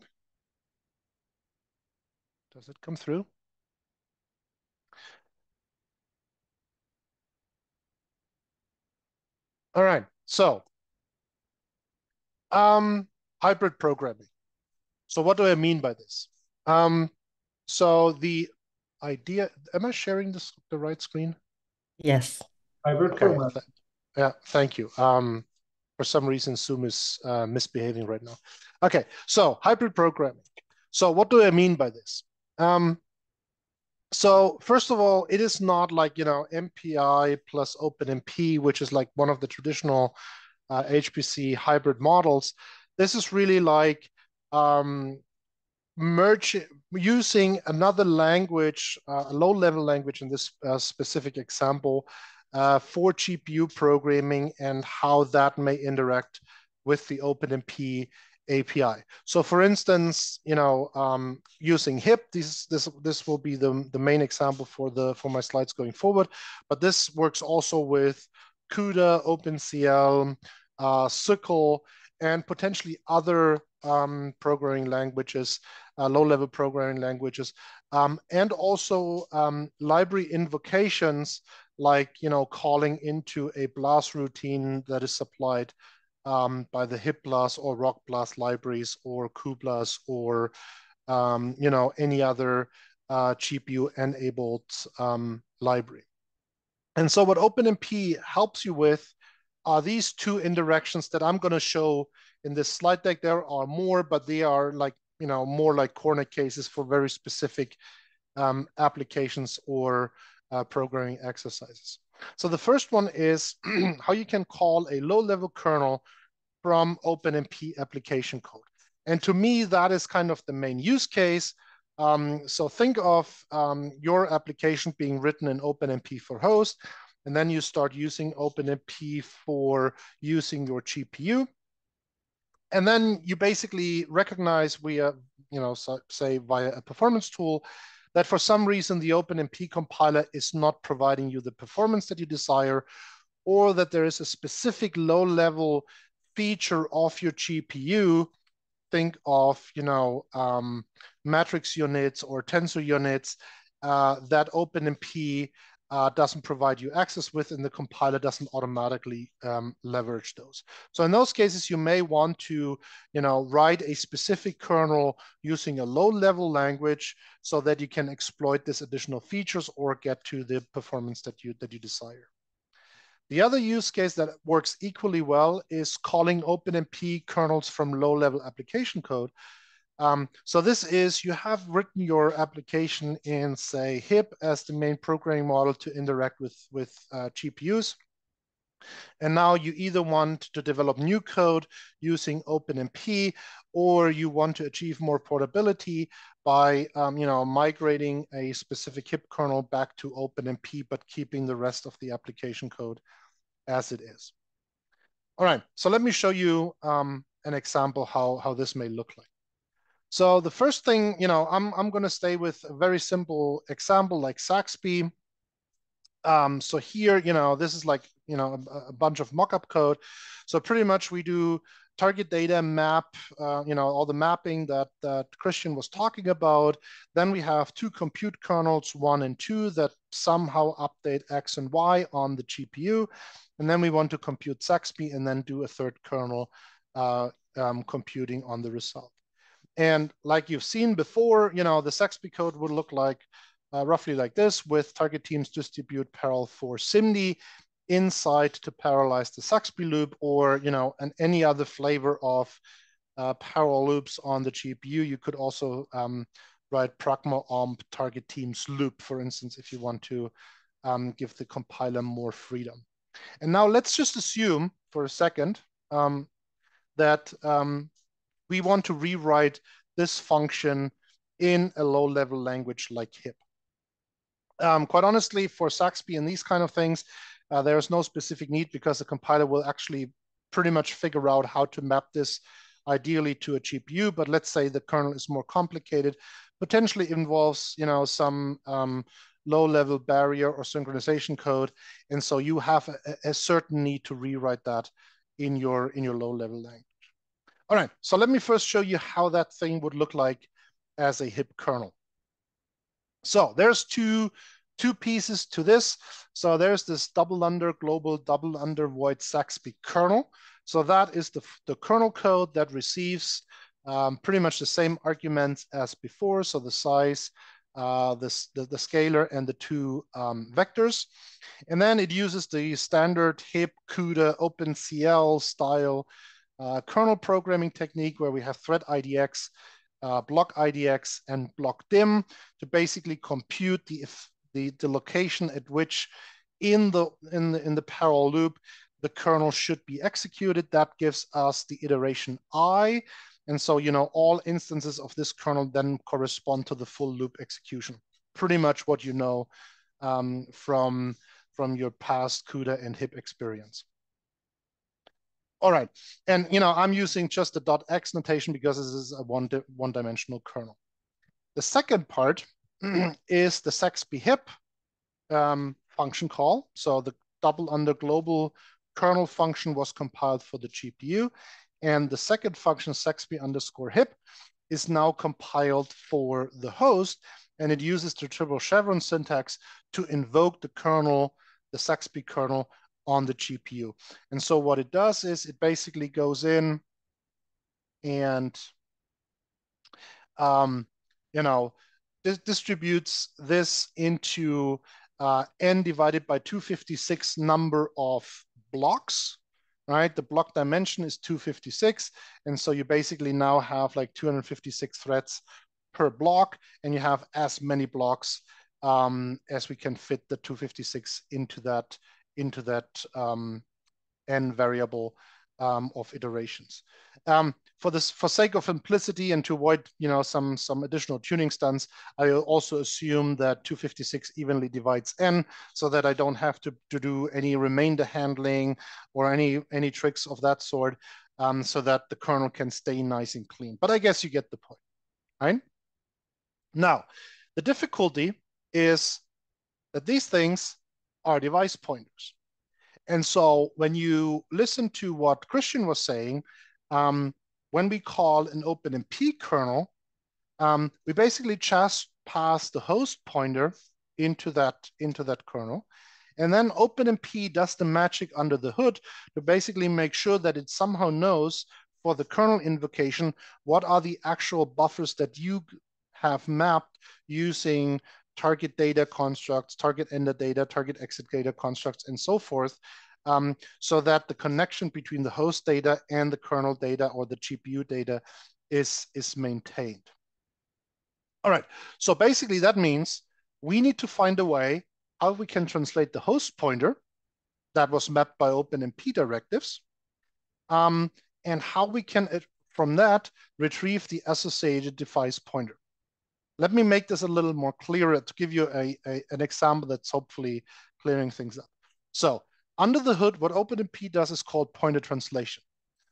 Does it come through? All right, so um, hybrid programming. So what do I mean by this? Um, so the idea, am I sharing this the right screen? Yes. Hybrid okay. programming. Yeah, thank you. Um, for some reason, Zoom is uh, misbehaving right now. Okay, so hybrid programming. So what do I mean by this? Um, so first of all, it is not like, you know, MPI plus OpenMP, which is like one of the traditional uh, HPC hybrid models. This is really like um, merge using another language, uh, a low-level language in this uh, specific example, uh, for GPU programming and how that may interact with the OpenMP API. So for instance, you know, um, using HIP, this, this, this will be the, the main example for, the, for my slides going forward, but this works also with CUDA, OpenCL, uh, SYCL, and potentially other um, programming languages, uh, low-level programming languages, um, and also um, library invocations like you know calling into a BLAS routine that is supplied um, by the HipBLAS or rocBLAS libraries or cuBLAS or um, you know any other uh, GPU-enabled um, library. And so what OpenMP helps you with are these two indirections that I'm going to show in this slide deck. There are more, but they are like you know more like corner cases for very specific um, applications or uh, programming exercises. So the first one is how you can call a low-level kernel from OpenMP application code. And to me, that is kind of the main use case. Um, so think of um, your application being written in OpenMP for host, and then you start using OpenMP for using your GPU. And then you basically recognize via, you know, so say via a performance tool that for some reason the OpenMP compiler is not providing you the performance that you desire, or that there is a specific low level feature of your GPU, think of, you know, um, matrix units or tensor units uh, that OpenMP uh, doesn't provide you access with and the compiler doesn't automatically um, leverage those. So in those cases, you may want to, you know, write a specific kernel using a low level language so that you can exploit this additional features or get to the performance that you, that you desire. The other use case that works equally well is calling OpenMP kernels from low level application code um, so this is, you have written your application in say HIP as the main programming model to interact with, with uh, GPUs. And now you either want to develop new code using OpenMP, or you want to achieve more portability by um, you know, migrating a specific HIP kernel back to OpenMP, but keeping the rest of the application code as it is. All right, so let me show you um, an example how, how this may look like. So the first thing, you know, I'm, I'm going to stay with a very simple example like SAXPY. Um, so here, you know, this is like, you know, a, a bunch of mockup code. So pretty much we do target data map, uh, you know, all the mapping that, that Christian was talking about. Then we have two compute kernels, one and two, that somehow update X and Y on the GPU. And then we want to compute SAXPY and then do a third kernel uh, um, computing on the result. And like you've seen before, you know, the SAXPY code would look like uh, roughly like this with target teams distribute parallel for SIMD inside to parallelize the SAXPY loop or, you know, and any other flavor of uh, parallel loops on the GPU. You could also um, write pragma omp target teams loop, for instance, if you want to um, give the compiler more freedom. And now let's just assume for a second um, that um, we want to rewrite this function in a low-level language like HIP. Um, quite honestly, for SAXPY and these kind of things, uh, there is no specific need because the compiler will actually pretty much figure out how to map this ideally to a GPU. But let's say the kernel is more complicated, potentially involves you know some um, low-level barrier or synchronization code, and so you have a, a certain need to rewrite that in your in your low-level language. All right, so let me first show you how that thing would look like as a HIP kernel. So there's two two pieces to this. So there's this double under global double under void SAXPY kernel. So that is the, the kernel code that receives um, pretty much the same arguments as before. So the size, uh, this, the, the scalar and the two um, vectors. And then it uses the standard HIP, CUDA, OpenCL style uh, kernel programming technique where we have thread IDX, uh, block IDX, and block DIM to basically compute the, the, the location at which in the, in the, in the parallel loop, the kernel should be executed. That gives us the iteration i. And so, you know, all instances of this kernel then correspond to the full loop execution. Pretty much what you know um, from, from your past CUDA and HIP experience. All right, and you know, I'm using just the dot .x notation because this is a one, di one dimensional kernel. The second part is the SAXPY HIP um, function call. So the double under global kernel function was compiled for the GPU. And the second function, SAXPY underscore HIP, is now compiled for the host. And it uses the triple chevron syntax to invoke the kernel, the SAXPY kernel on the GPU. And so what it does is it basically goes in and, um, you know, distributes this into uh, n divided by 256 number of blocks, right? The block dimension is 256. And so you basically now have like 256 threads per block, and you have as many blocks um, as we can fit the 256 into that, into that um, n variable um, of iterations. Um, for this, for sake of simplicity and to avoid, you know, some some additional tuning stunts, I also assume that 256 evenly divides n, so that I don't have to, to do any remainder handling or any any tricks of that sort, um, so that the kernel can stay nice and clean. But I guess you get the point, right? Now, the difficulty is that these things are device pointers. And so when you listen to what Christian was saying, um, when we call an OpenMP kernel, um, we basically just pass the host pointer into that, into that kernel. And then OpenMP does the magic under the hood to basically make sure that it somehow knows for the kernel invocation, what are the actual buffers that you have mapped using target data constructs, target enter data, target exit data constructs, and so forth, um, so that the connection between the host data and the kernel data or the GPU data is, is maintained. All right, so basically that means we need to find a way how we can translate the host pointer that was mapped by OpenMP directives, um, and how we can, uh, from that, retrieve the associated device pointer. Let me make this a little more clearer to give you a, a, an example that's hopefully clearing things up. So under the hood, what OpenMP does is called pointer translation.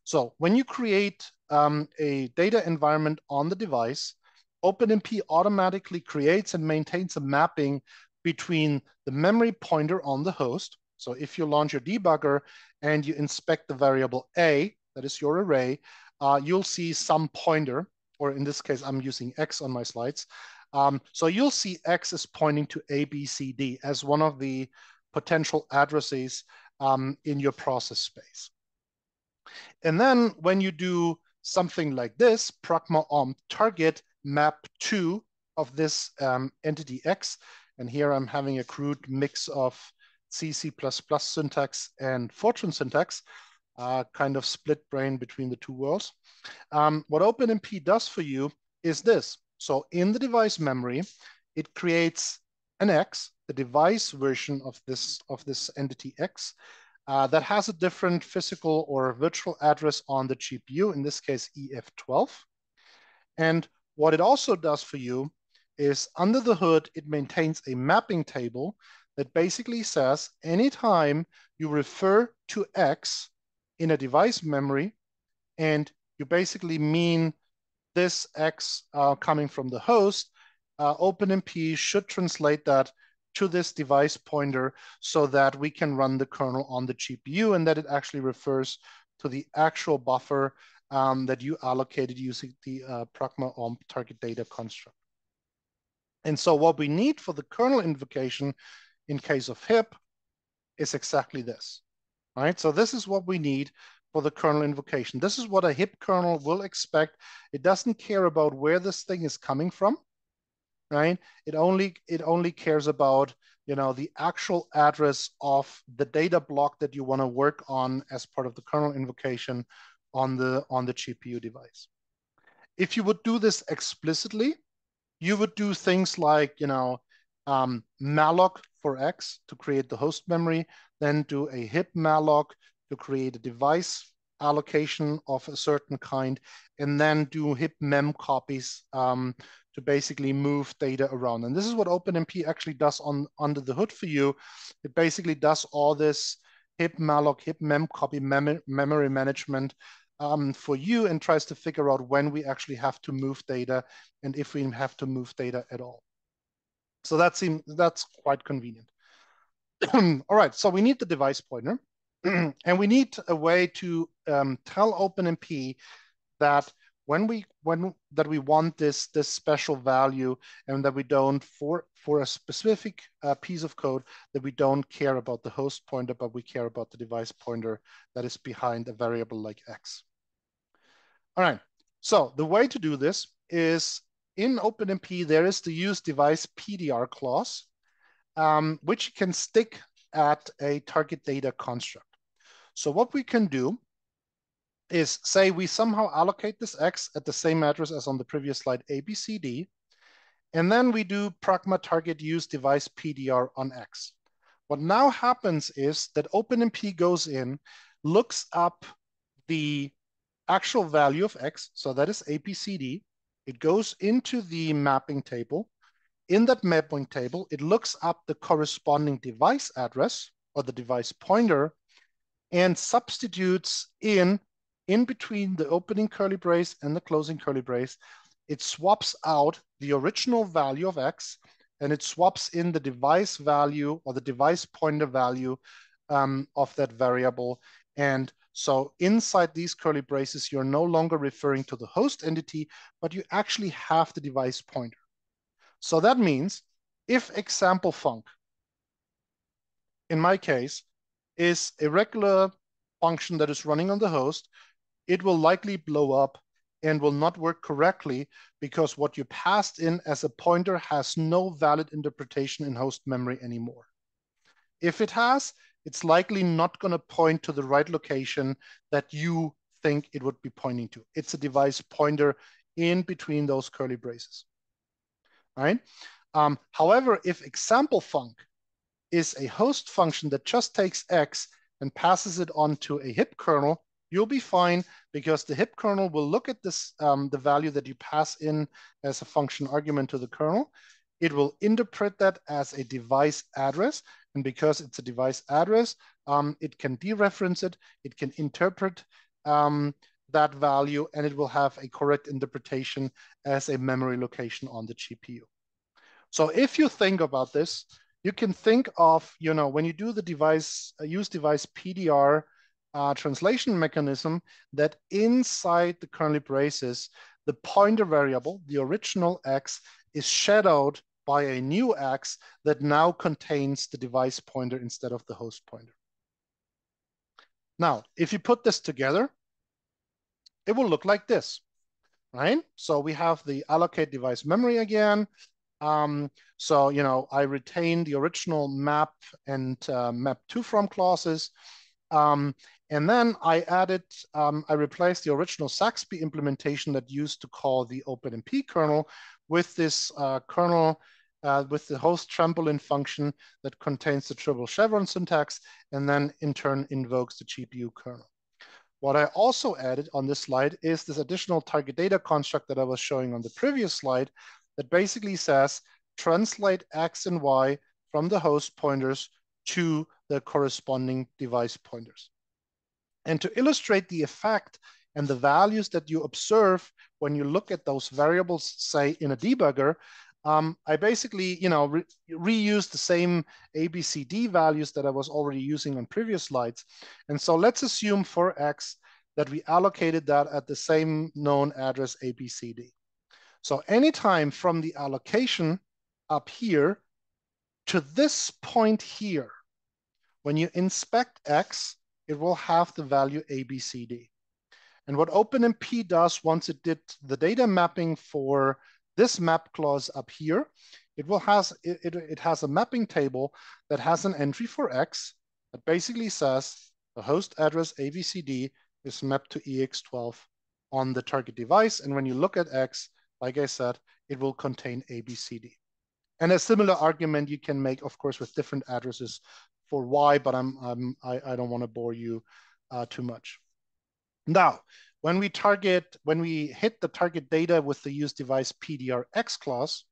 So when you create um, a data environment on the device, OpenMP automatically creates and maintains a mapping between the memory pointer on the host. So if you launch your debugger and you inspect the variable A, that is your array, uh, you'll see some pointer, or in this case, I'm using X on my slides. Um, so you'll see X is pointing to A, B, C, D as one of the potential addresses um, in your process space. And then when you do something like this, pragma om target map to of this um, entity X, and here I'm having a crude mix of C, C++ syntax and Fortran syntax, uh, kind of split brain between the two worlds. Um, what OpenMP does for you is this. So in the device memory, it creates an X, the device version of this, of this entity X, uh, that has a different physical or virtual address on the GPU, in this case EF12. And what it also does for you is under the hood, it maintains a mapping table that basically says anytime you refer to X in a device memory and you basically mean this X uh, coming from the host, uh, OpenMP should translate that to this device pointer so that we can run the kernel on the GPU and that it actually refers to the actual buffer um, that you allocated using the uh, Pragma OMP target data construct. And so what we need for the kernel invocation in case of HIP is exactly this, right? So this is what we need for the kernel invocation. This is what a HIP kernel will expect. It doesn't care about where this thing is coming from, right? It only it only cares about you know the actual address of the data block that you want to work on as part of the kernel invocation on the on the GPU device. If you would do this explicitly, you would do things like you know um, malloc for X to create the host memory, then do a hip malloc to create a device allocation of a certain kind, and then do hip mem copies um, to basically move data around. And this is what OpenMP actually does on under the hood for you. It basically does all this hip malloc, hip mem copy mem memory management um, for you and tries to figure out when we actually have to move data and if we have to move data at all. So that seems that's quite convenient. all right, so we need the device pointer and we need a way to um, tell OpenMP that when we when that we want this this special value and that we don't for for a specific uh, piece of code that we don't care about the host pointer but we care about the device pointer that is behind a variable like x all right so the way to do this is in OpenMP there is the use device PTR clause um, which can stick at a target data construct so what we can do is say we somehow allocate this x at the same address as on the previous slide, ABCD, and then we do pragma target use device PTR on x. What now happens is that OpenMP goes in, looks up the actual value of x, so that is ABCD. It goes into the mapping table. In that mapping table, it looks up the corresponding device address or the device pointer and substitutes in in between the opening curly brace and the closing curly brace, it swaps out the original value of x and it swaps in the device value or the device pointer value um, of that variable. And so inside these curly braces, you're no longer referring to the host entity, but you actually have the device pointer. So that means if example func, in my case, is a regular function that is running on the host, it will likely blow up and will not work correctly because what you passed in as a pointer has no valid interpretation in host memory anymore. If it has, it's likely not going to point to the right location that you think it would be pointing to. It's a device pointer in between those curly braces. All right. Um, however, if example func is a host function that just takes x and passes it on to a HIP kernel, you'll be fine because the HIP kernel will look at this, um, the value that you pass in as a function argument to the kernel. It will interpret that as a device address. And because it's a device address, um, it can dereference it, it can interpret um, that value, and it will have a correct interpretation as a memory location on the GPU. So if you think about this, you can think of, you know, when you do the device, uh, use device PTR uh, translation mechanism that inside the curly braces, the pointer variable, the original x, is shadowed by a new x that now contains the device pointer instead of the host pointer. Now, if you put this together, it will look like this, right? So we have the allocate device memory again. Um, so, you know, I retain the original map and uh, map to from clauses. Um, and then I added, um, I replaced the original SAXPY implementation that used to call the OpenMP kernel with this uh, kernel uh, with the host trampoline function that contains the triple chevron syntax and then in turn invokes the GPU kernel. What I also added on this slide is this additional target data construct that I was showing on the previous slide that basically says translate X and Y from the host pointers to the corresponding device pointers. And to illustrate the effect and the values that you observe when you look at those variables, say in a debugger, um, I basically, you know, re reuse the same ABCD values that I was already using on previous slides. And so let's assume for X that we allocated that at the same known address ABCD. So anytime from the allocation up here to this point here, when you inspect X, it will have the value ABCD. And what OpenMP does once it did the data mapping for this map clause up here, it will has it, it, has a mapping table that has an entry for X that basically says the host address ABCD is mapped to EX12 on the target device. And when you look at X, like I said, it will contain ABCD. And a similar argument you can make, of course, with different addresses for Y, but I'm, I'm I, I don't want to bore you uh, too much. Now, when we target, when we hit the target data with the use device PTR X clause,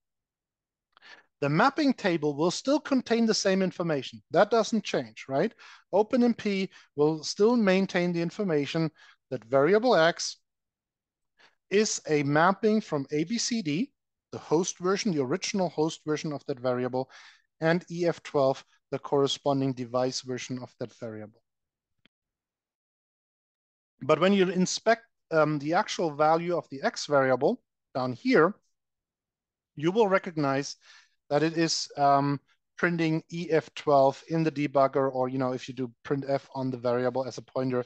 the mapping table will still contain the same information. That doesn't change, right? OpenMP will still maintain the information that variable X is a mapping from ABCD, the host version, the original host version of that variable, and EF12, the corresponding device version of that variable. But when you inspect um, the actual value of the X variable down here, you will recognize that it is um, printing EF12 in the debugger, or you know, if you do printf on the variable as a pointer,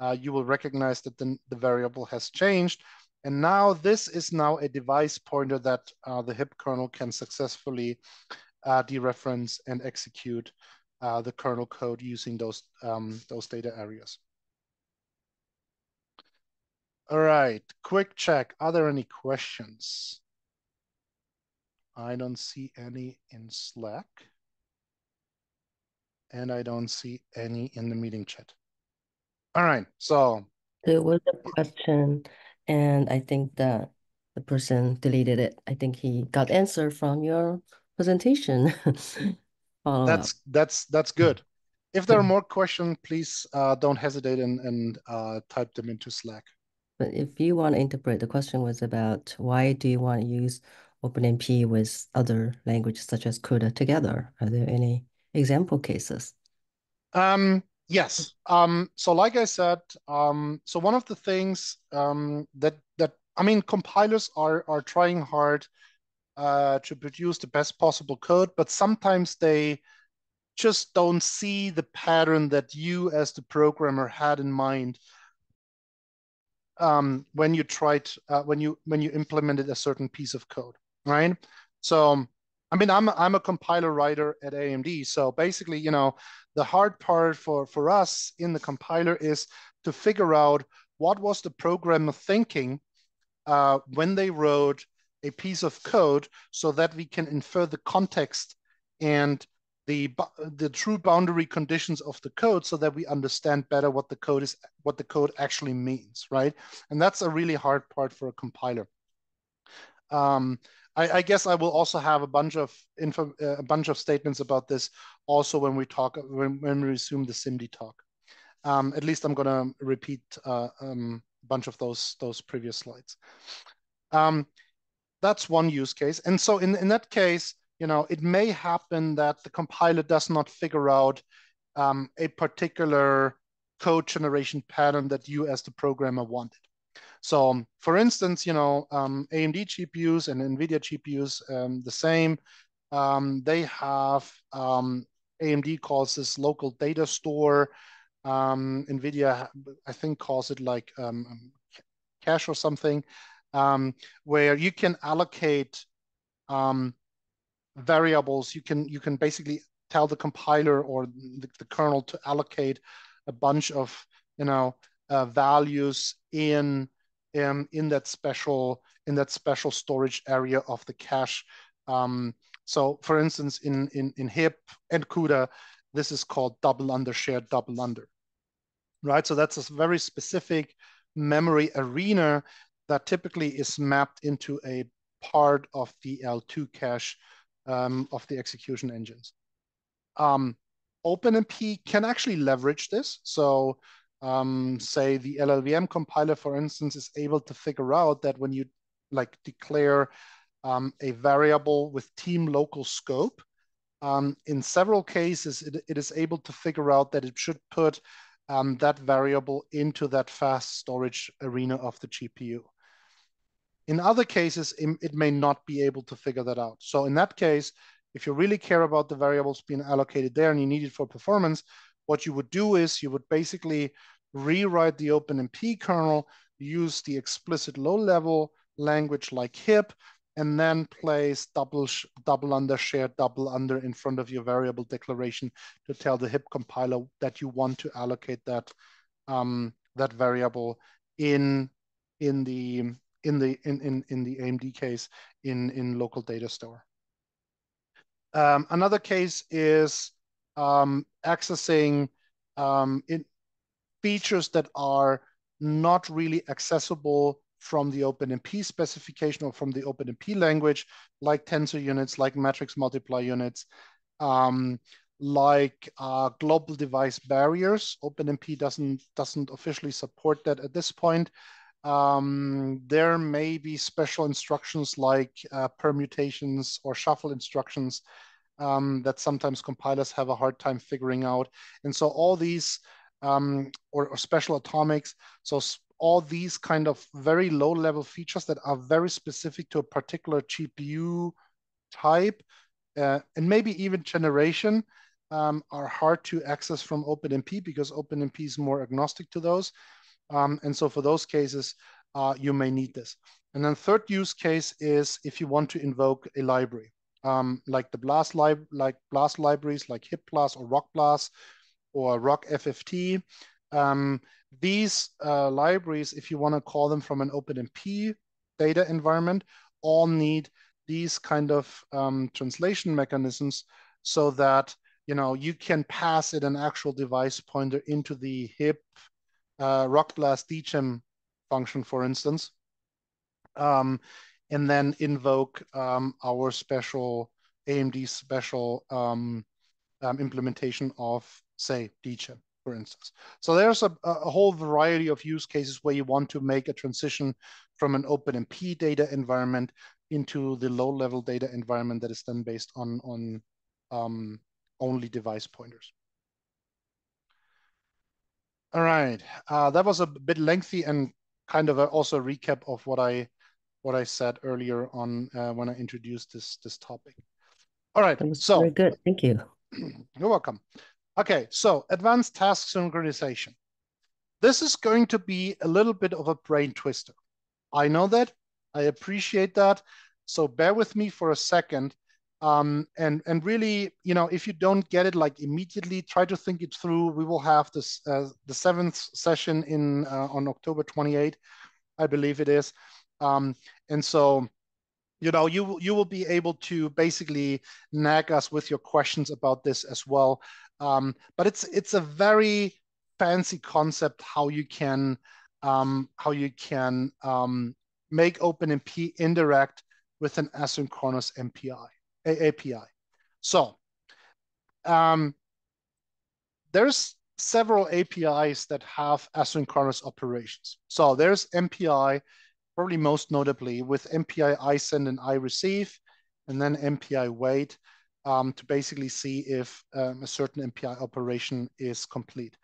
uh, you will recognize that the, the variable has changed. And now this is now a device pointer that uh, the HIP kernel can successfully uh, dereference and execute uh, the kernel code using those, um, those data areas. All right, quick check. Are there any questions? I don't see any in Slack. And I don't see any in the meeting chat. All right, so. There was a question, and I think that the person deleted it. I think he got answer from your presentation. that's that's that's good. If there are more questions, please uh, don't hesitate and, and uh, type them into Slack. But if you want to interpret, the question was about why do you want to use OpenMP with other languages such as CUDA together? Are there any example cases? Um, yes. Um, so like I said, um, so one of the things um, that that I mean, compilers are are trying hard uh, to produce the best possible code, but sometimes they just don't see the pattern that you as the programmer had in mind um, when you tried uh, when you when you implemented a certain piece of code, right? So, I mean, I'm I'm a compiler writer at AMD, so basically, you know, the hard part for for us in the compiler is to figure out what was the programmer thinking uh, when they wrote a piece of code, so that we can infer the context and the the true boundary conditions of the code so that we understand better what the code is what the code actually means right and that's a really hard part for a compiler um, I, I, guess I will also have a bunch of info, uh, a bunch of statements about this also when we talk when, when we resume the SIMD talk. Um, at least I'm going to repeat uh, um, a bunch of those those previous slides. Um, that's one use case, and so in in that case, you know, it may happen that the compiler does not figure out um, a particular code generation pattern that you as the programmer wanted. So um, for instance, you know, um, AMD GPUs and NVIDIA GPUs, um, the same, um, they have, um, AMD calls this local data store. NVIDIA, I think calls it like cache or something, where you can allocate um, variables, you can you can basically tell the compiler or the, the kernel to allocate a bunch of you know uh, values in um, in that special in that special storage area of the cache Um, so for instance, in, in, in HIP and CUDA, this is called double under shared double under, right? So that's a very specific memory arena that typically is mapped into a part of the L2 cache um, of the execution engines. Um, OpenMP can actually leverage this. So um, say the LLVM compiler, for instance, is able to figure out that when you like declare um, a variable with team local scope, um, in several cases, it, it is able to figure out that it should put um, that variable into that fast storage arena of the GPU. In other cases, it, may not be able to figure that out. So in that case, if you really care about the variables being allocated there and you need it for performance, what you would do is you would basically rewrite the OpenMP kernel, use the explicit low-level language like HIP, and then place double double under shared double under in front of your variable declaration to tell the HIP compiler that you want to allocate that um, that variable in in the in the in, in, in the AMD case in in local data store. Um, another case is um, accessing um, features that are not really accessible from the OpenMP specification or from the OpenMP language, like tensor units, like matrix multiply units, um, like uh, global device barriers. OpenMP doesn't doesn't officially support that at this point. Um, there may be special instructions like uh, permutations or shuffle instructions um, that sometimes compilers have a hard time figuring out. And so all these um, or, or, special atomics. So all these kind of very low level features that are very specific to a particular GPU type uh, and maybe even generation um, are hard to access from OpenMP because OpenMP is more agnostic to those. Um, and so for those cases, uh, you may need this. And then third use case is if you want to invoke a library, um, like the BLAS, lib like BLAS libraries, like hipBLAS or rocBLAS or rocFFT. Um, these uh, libraries, if you want to call them from an OpenMP data environment, all need these kind of um, translation mechanisms so that you know you can pass it an actual device pointer into the HIP uh, rocBLAS DGEMM function, for instance, um, and then invoke um, our special AMD special um, um, implementation of say DGEMM for instance. So there's a, a whole variety of use cases where you want to make a transition from an OpenMP data environment into the low-level data environment that is then based on, on um, only device pointers. All right, uh, that was a bit lengthy and kind of a, also a recap of what I what I said earlier on uh, when I introduced this this topic. All right, so very good. Thank you. You're welcome. Okay, so advanced task synchronization. This is going to be a little bit of a brain twister. I know that. I appreciate that. So bear with me for a second. Um, and and really, you know, if you don't get it like immediately, try to think it through. We will have this uh, the seventh session in uh, on October 28, I believe it is. Um, and so you know you you will be able to basically nag us with your questions about this as well um, but it's it's a very fancy concept how you can um, how you can um, make OpenMP indirect with an asynchronous MPI API. So um, there's several APIs that have asynchronous operations. So there's MPI, probably most notably with MPI I send and I receive, and then MPI wait um, to basically see if um, a certain MPI operation is complete.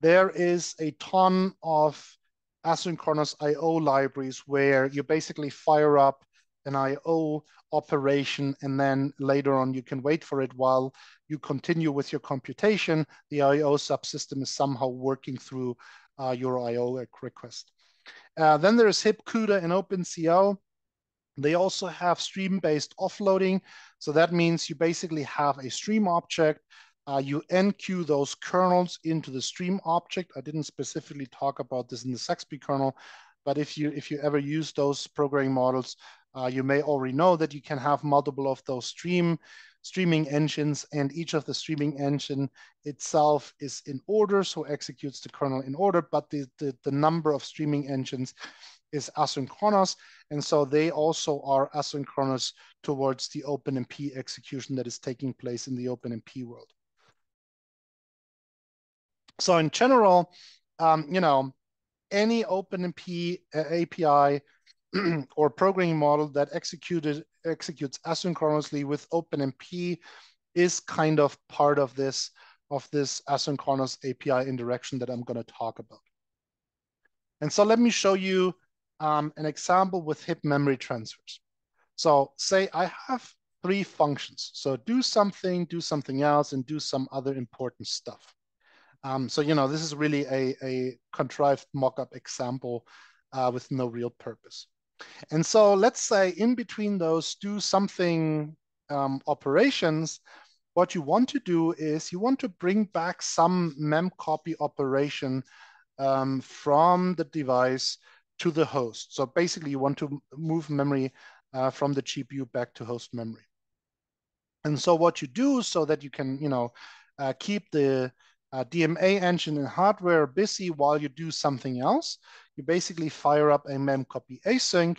There is a ton of asynchronous I.O. libraries where you basically fire up an I.O. operation and then later on you can wait for it while you continue with your computation. The I.O. subsystem is somehow working through uh, your I.O. request. Uh, then there is HIP CUDA and OpenCL. They also have stream-based offloading. So that means you basically have a stream object. Uh, you enqueue those kernels into the stream object. I didn't specifically talk about this in the SAXPY kernel, but if you if you ever use those programming models, Uh, you may already know that you can have multiple of those stream streaming engines, and each of the streaming engine itself is in order, so executes the kernel in order, but the, the, the number of streaming engines is asynchronous, and so they also are asynchronous towards the OpenMP execution that is taking place in the OpenMP world. So in general, um, you know, any OpenMP API or programming model that executed executes asynchronously with OpenMP is kind of part of this of this asynchronous API interaction that I'm going to talk about. And so let me show you um, an example with HIP memory transfers. So say I have three functions. So do something, do something else, and do some other important stuff. Um, so, you know, this is really a, a contrived mock-up example uh, with no real purpose. And so let's say in between those do something um, operations, what you want to do is you want to bring back some memcopy operation um, from the device to the host. So basically you want to move memory uh, from the GPU back to host memory. And so what you do so that you can, you know, uh, keep the uh, DMA engine and hardware busy while you do something else. You basically fire up a memcopy async,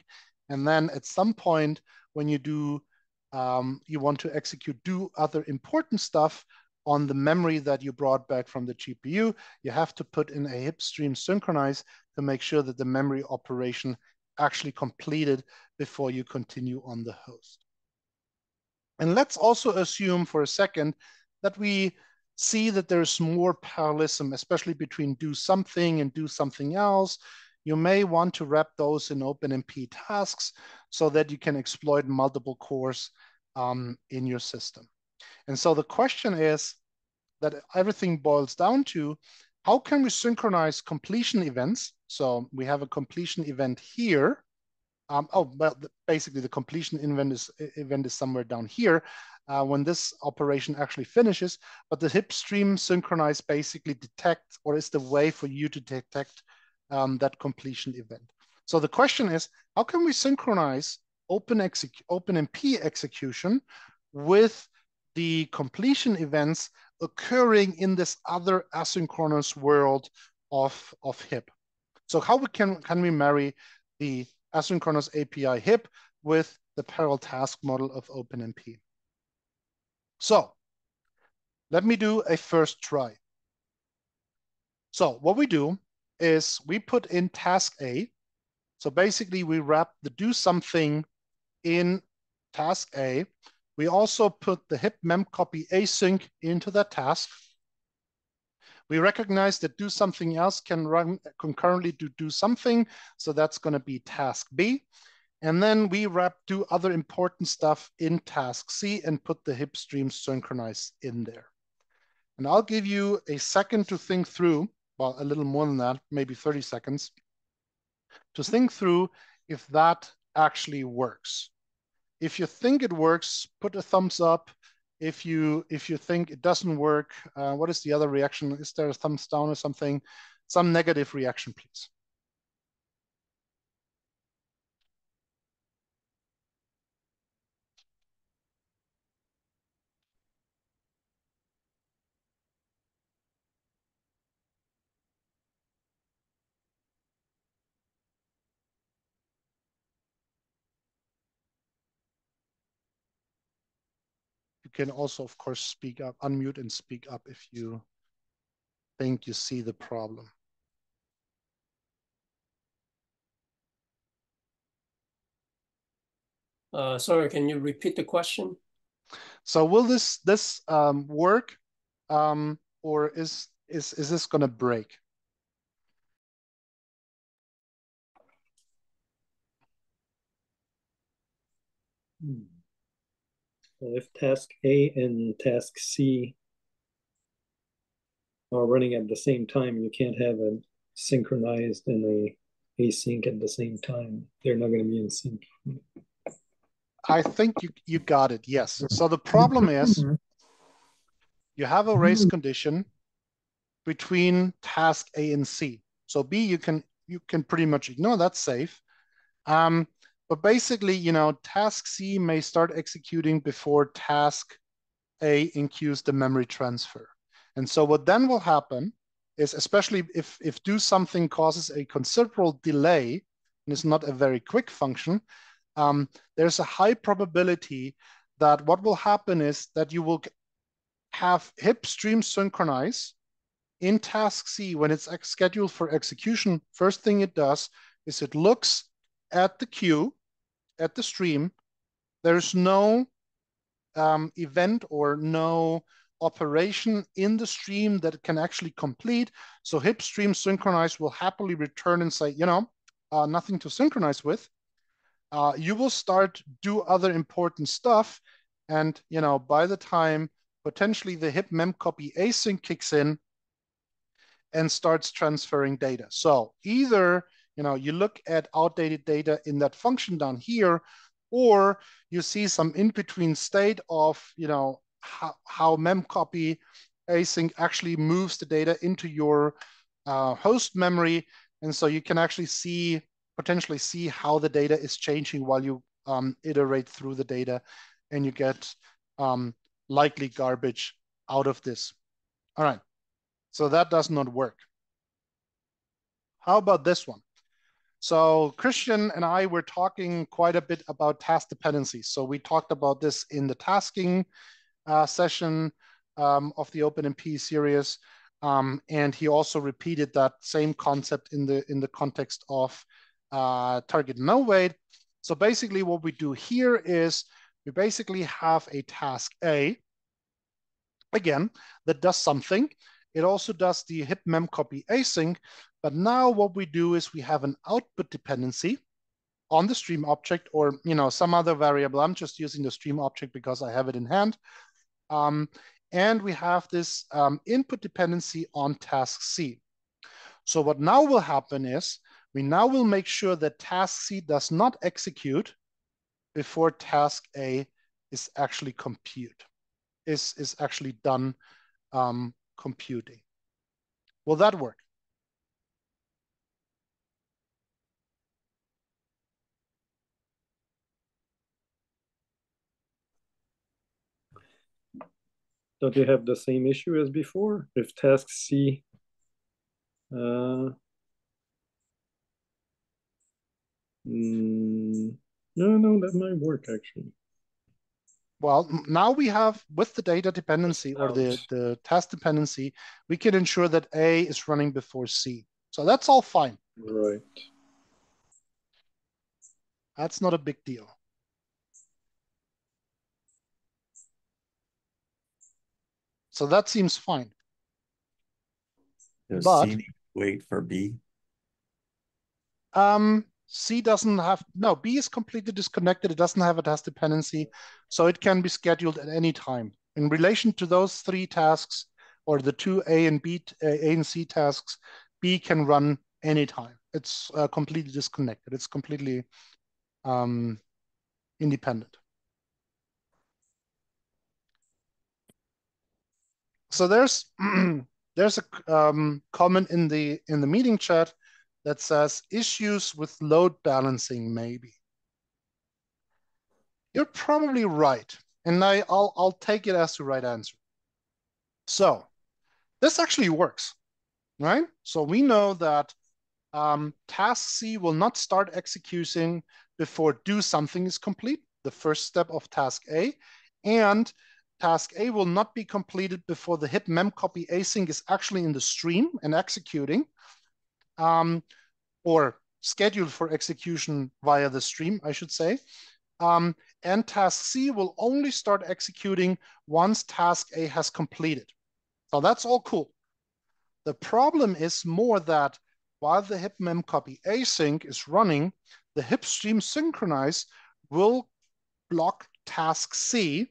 and then at some point when you do, um, you want to execute do other important stuff on the memory that you brought back from the GPU, you have to put in a hip stream synchronize to make sure that the memory operation actually completed before you continue on the host. And let's also assume for a second that we see that there's more parallelism, especially between do something and do something else. You may want to wrap those in OpenMP tasks so that you can exploit multiple cores um, in your system. And so the question is that everything boils down to, how can we synchronize completion events? So we have a completion event here. Um, oh, well, basically the completion event is, event is somewhere down here uh, when this operation actually finishes. But the hip stream synchronize basically detects or is the way for you to detect um, that completion event. So the question is, how can we synchronize open exec OpenMP execution with the completion events occurring in this other asynchronous world of, of HIP? So how we can, can we marry the asynchronous API HIP with the parallel task model of OpenMP? So let me do a first try. So what we do is we put in task A. So basically we wrap the do something in task A. We also put the hip memcopy async into that task. We recognize that do something else can run concurrently to do something. So that's going to be task B. And then we wrap do other important stuff in task C and put the hip stream synchronize in there. And I'll give you a second to think through, well, a little more than that, maybe 30 seconds, to think through if that actually works. If you think it works, put a thumbs up. If you if you think it doesn't work, uh, what is the other reaction? Is there a thumbs down or something? Some negative reaction, please. Can also, of course, speak up, unmute and speak up if you think you see the problem. Uh, sorry, can you repeat the question? So will this this um, work, um, or is is is this going to break? Hmm if task A and task C are running at the same time, you can't have a synchronized and a async at the same time. They're not going to be in sync. I think you, you got it, yes. So the problem is you have a race condition between task A and C. So B, you can you can pretty much ignore, that's safe. Um, but basically, you know, task C may start executing before task A enqueues the memory transfer. And so what then will happen is, especially if, if do something causes a considerable delay and is not a very quick function, um, there's a high probability that what will happen is that you will have hip stream synchronize in task C when it's scheduled for execution. First thing it does is it looks at the queue, at the stream. There's no um, event or no operation in the stream that can actually complete. So hip stream synchronize will happily return and say, you know, uh, nothing to synchronize with. Uh, you will start do other important stuff. And, you know, by the time potentially the hip mem copy async kicks in and starts transferring data. So either, you know, you look at outdated data in that function down here, or you see some in-between state of, you know, how, how memcopy async actually moves the data into your uh, host memory. And so you can actually see, potentially see how the data is changing while you um, iterate through the data and you get um, likely garbage out of this. All right, so that does not work. How about this one? So Christian and I were talking quite a bit about task dependencies. So we talked about this in the tasking uh, session um, of the OpenMP series. Um, and he also repeated that same concept in the in the context of uh, target nowait. So basically what we do here is we basically have a task A, again, that does something. It also does the hip mem copy async, but now what we do is we have an output dependency on the stream object or you know some other variable. I'm just using the stream object because I have it in hand. Um, and we have this um, input dependency on task C. So what now will happen is we now will make sure that task C does not execute before task A is actually compute, is, is actually done um, computing. Will that work? Don't you have the same issue as before? If task C uh, mm, no, no, that might work actually. Well, now we have with the data dependency or the, the task dependency, we can ensure that A is running before C. So that's all fine. Right. That's not a big deal. So that seems fine. Does But- C wait for B? Um, C doesn't have, no, B is completely disconnected. It doesn't have a task dependency. So it can be scheduled at any time. In relation to those three tasks or the two A and B, A and C tasks, B can run anytime. It's uh, completely disconnected. It's completely um, independent. So there's there's a um, comment in the in the meeting chat that says issues with load balancing, maybe. You're probably right. And I, I'll, I'll take it as the right answer. So this actually works, right? So we know that um, task C will not start executing before do something is complete, the first step of task A. And task A will not be completed before the hip mem copy async is actually in the stream and executing um, or scheduled for execution via the stream, I should say. Um, and task C will only start executing once task A has completed. So that's all cool. The problem is more that while the hip mem copy async is running, the hip stream synchronize will block task C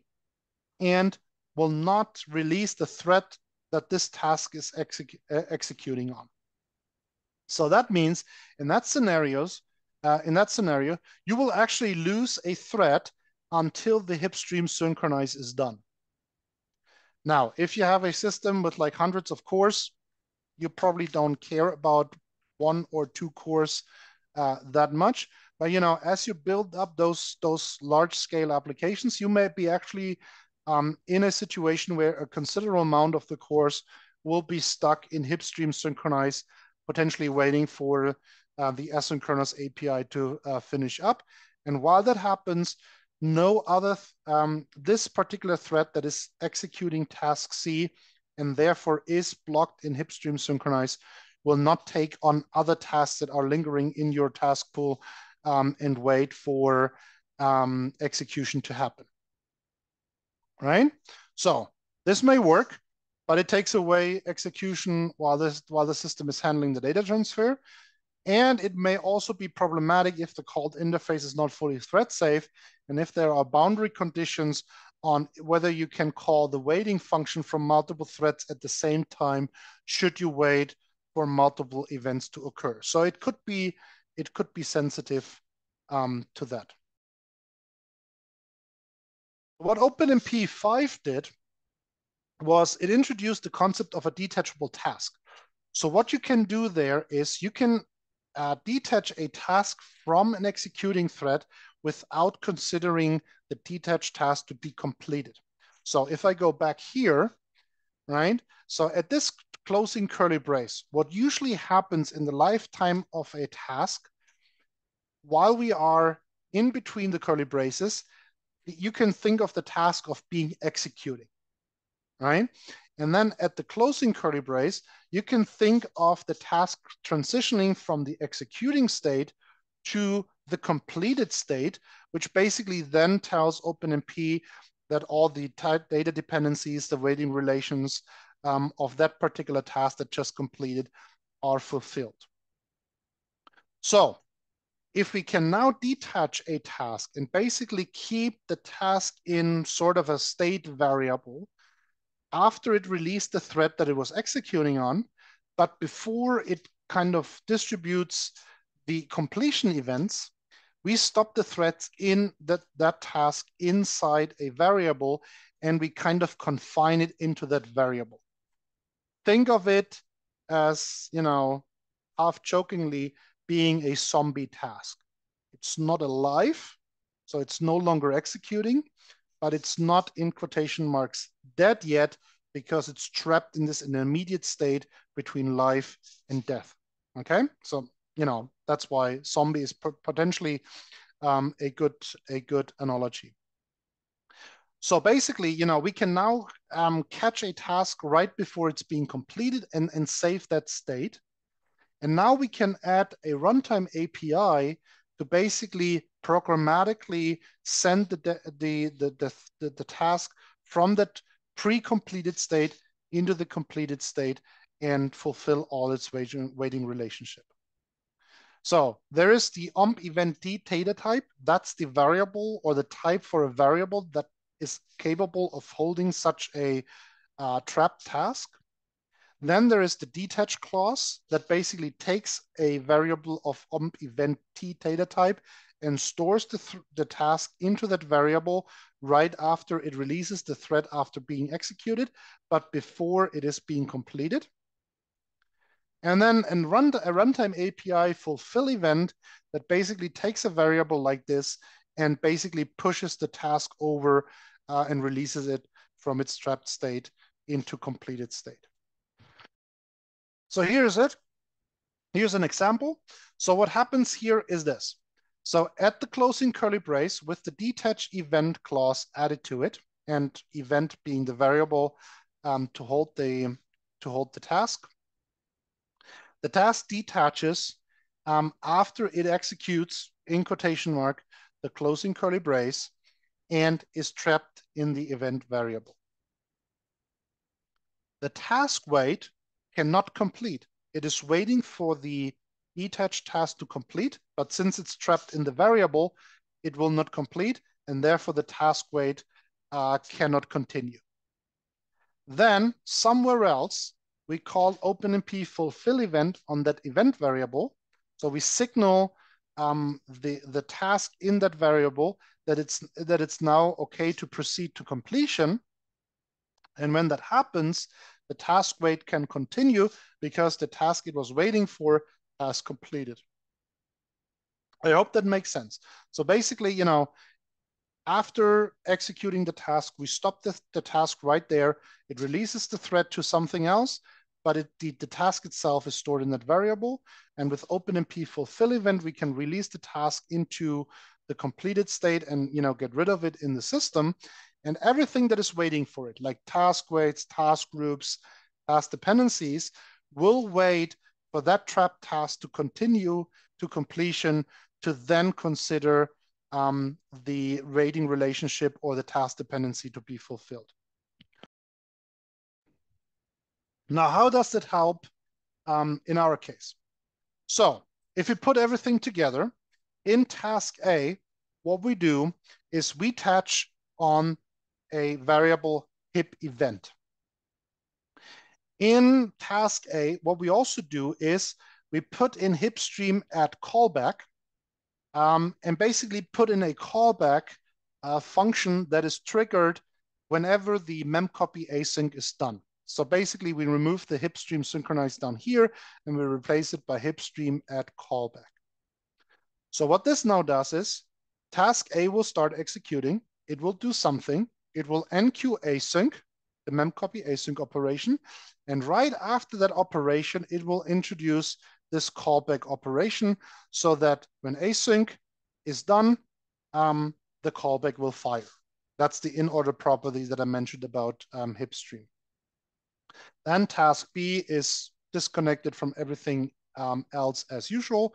and will not release the thread that this task is exec executing on. So that means in that scenarios, uh, in that scenario, you will actually lose a thread until the hip stream synchronize is done. Now, if you have a system with like hundreds of cores, you probably don't care about one or two cores uh, that much. But you know, as you build up those those large scale applications, you may be actually um, in a situation where a considerable amount of the cores will be stuck in hipstream synchronize, potentially waiting for uh, the asynchronous API to uh, finish up. And while that happens, no other, um, this particular thread that is executing task C and therefore is blocked in hipstream synchronize will not take on other tasks that are lingering in your task pool um, and wait for um, execution to happen right? So this may work, but it takes away execution while this while the system is handling the data transfer. And it may also be problematic if the called interface is not fully thread safe and if there are boundary conditions on whether you can call the waiting function from multiple threads at the same time should you wait for multiple events to occur. So it could be it could be sensitive um, to that. What OpenMP 5 did was it introduced the concept of a detachable task. So what you can do there is you can uh, detach a task from an executing thread without considering the detached task to be completed. So if I go back here, right? So at this closing curly brace, what usually happens in the lifetime of a task, while we are in between the curly braces, you can think of the task of being executing, right? And then at the closing curly brace, you can think of the task transitioning from the executing state to the completed state, which basically then tells OpenMP that all the data dependencies, the waiting relations um, of that particular task that just completed are fulfilled. So if we can now detach a task and basically keep the task in sort of a state variable after it released the thread that it was executing on, but before it kind of distributes the completion events, we stop the threads in that, that task inside a variable and we kind of confine it into that variable. Think of it as, you know, half jokingly, being a zombie task. It's not alive, so it's no longer executing, but it's not in quotation marks dead yet because it's trapped in this intermediate state between life and death. Okay, so you know that's why zombie is potentially um, a good a good analogy. So basically, you know, we can now um, catch a task right before it's being completed and, and save that state. And now we can add a runtime API to basically programmatically send the, the, the, the, the task from that pre-completed state into the completed state and fulfill all its waiting, waiting relationship. So there is the omp event t data type. That's the variable or the type for a variable that is capable of holding such a uh, trapped task. Then there is the detach clause that basically takes a variable of omp event t data type and stores the, th the task into that variable right after it releases the thread after being executed, but before it is being completed. And then and run a runtime API fulfill event that basically takes a variable like this and basically pushes the task over uh, and releases it from its trapped state into completed state. So here's it. Here's an example. So what happens here is this. So at the closing curly brace with the detach event clause added to it, and event being the variable um, to hold the to hold the task. The task detaches um, after it executes in quotation mark the closing curly brace and is trapped in the event variable. The task wait cannot complete. It is waiting for the detached task to complete, but since it's trapped in the variable, it will not complete, and therefore the task wait uh, cannot continue. Then somewhere else, we call OpenMP fulfill event on that event variable. So we signal um, the, the task in that variable that it's, that it's now okay to proceed to completion. And when that happens, the task wait can continue because the task it was waiting for has completed. I hope that makes sense. So basically, you know, after executing the task, we stop the, the task right there. It releases the thread to something else, but it, the, the task itself is stored in that variable. And with OpenMP fulfill event, we can release the task into the completed state and you know get rid of it in the system. And everything that is waiting for it, like task waits, task groups, task dependencies, will wait for that trapped task to continue to completion to then consider um, the rating relationship or the task dependency to be fulfilled. Now, how does it help um, in our case? So if we put everything together, in task A, what we do is we touch on a variable hip event. In task A, what we also do is we put in hipstream at callback um, and basically put in a callback uh, function that is triggered whenever the memcopy async is done. So basically we remove the hipstream synchronized down here and we replace it by hipstream at callback. So what this now does is task A will start executing. It will do something. It will enqueue async, the memcopy async operation. And right after that operation, it will introduce this callback operation so that when async is done, um, the callback will fire. That's the in-order property that I mentioned about um, hipstream. Then task B is disconnected from everything um, else as usual.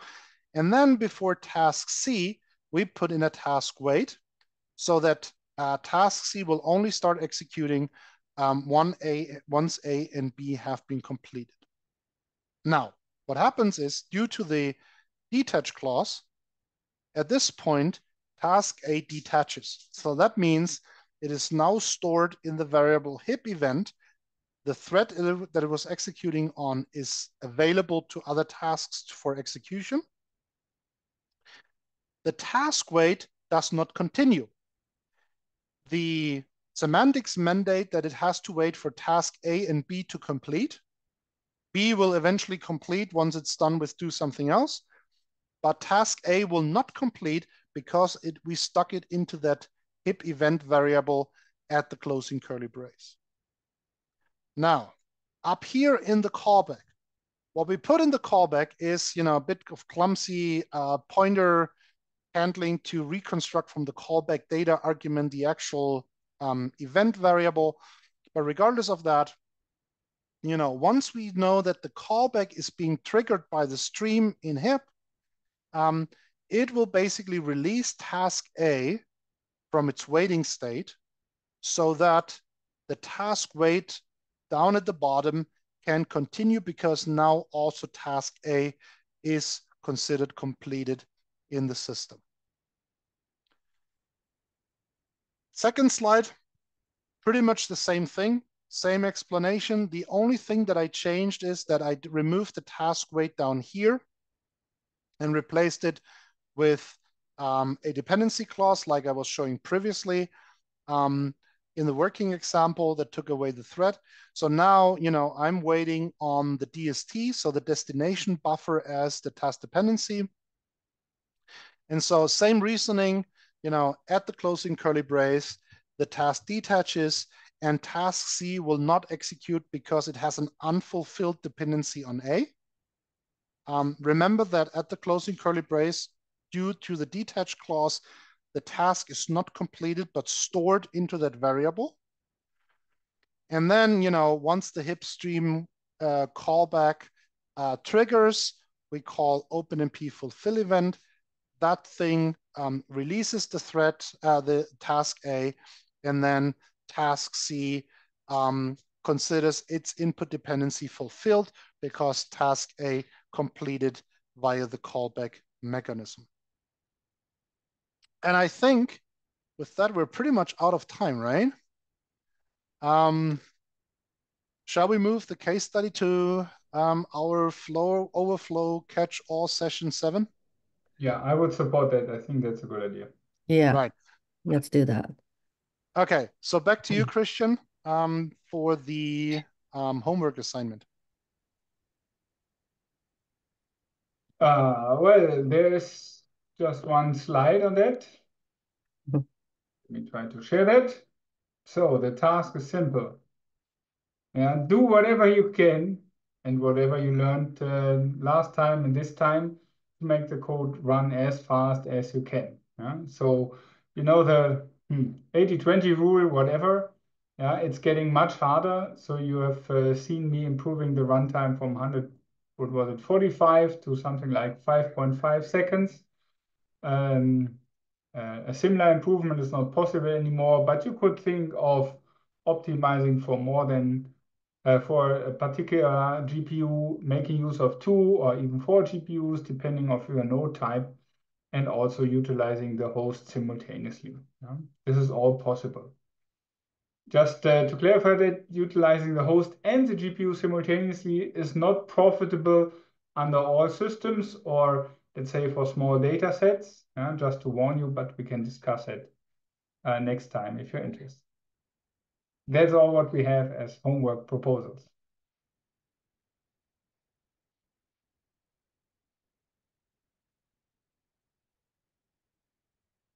And then before task C, we put in a task wait so that uh, task C will only start executing um, one A, once A and B have been completed. Now, what happens is due to the detach clause, at this point, task A detaches. So that means it is now stored in the variable hip event. The thread that it was executing on is available to other tasks for execution. The task wait does not continue. The semantics mandate that it has to wait for task A and B to complete B will eventually complete once it's done with do something else. But task A will not complete because it, we stuck it into that hip event variable at the closing curly brace. Now, up here in the callback, what we put in the callback is, you know, a bit of clumsy uh, pointer handling to reconstruct from the callback data argument the actual um, event variable. But regardless of that, you know, once we know that the callback is being triggered by the stream in HIP, um, it will basically release task A from its waiting state so that the task wait down at the bottom can continue because now also task A is considered completed in the system. Second slide, pretty much the same thing. Same explanation. The only thing that I changed is that I removed the task wait down here and replaced it with um, a dependency clause like I was showing previously um, in the working example that took away the thread. So now, you know, I'm waiting on the DST, so the destination buffer as the task dependency. And so same reasoning, you know, at the closing curly brace, the task detaches and task C will not execute because it has an unfulfilled dependency on A. Um, remember that at the closing curly brace, due to the detach clause, the task is not completed but stored into that variable. And then, you know, once the hipstream uh, callback uh, triggers, we call OpenMP fulfill event. That thing um, releases the thread, uh, the task A, and then task C um, considers its input dependency fulfilled because task A completed via the callback mechanism. And I think with that, we're pretty much out of time, right? Um, shall we move the case study to um, our flow overflow catch all session seven? Yeah, I would support that. I think that's a good idea. Yeah. Right. Let's do that. Okay, so back to you, Christian, um, for the um, homework assignment. Uh, well, there's just one slide on that. Let me try to share that. So the task is simple. Yeah, do whatever you can and whatever you learned uh, last time and this time to make the code run as fast as you can. Yeah? So you know the 80-20 hmm, rule, whatever. Yeah, it's getting much harder. So you have uh, seen me improving the runtime from 100, what was it, 45 to something like 5.5 seconds. Um, uh, a similar improvement is not possible anymore, but you could think of optimizing for more than uh, for a particular GPU, making use of two or even four GPUs, depending on your node type, and also utilizing the host simultaneously. Yeah? This is all possible. Just uh, to clarify that utilizing the host and the GPU simultaneously is not profitable under all systems or let's say for small data sets, yeah, just to warn you, but we can discuss it uh, next time if you're interested. That's all what we have as homework proposals.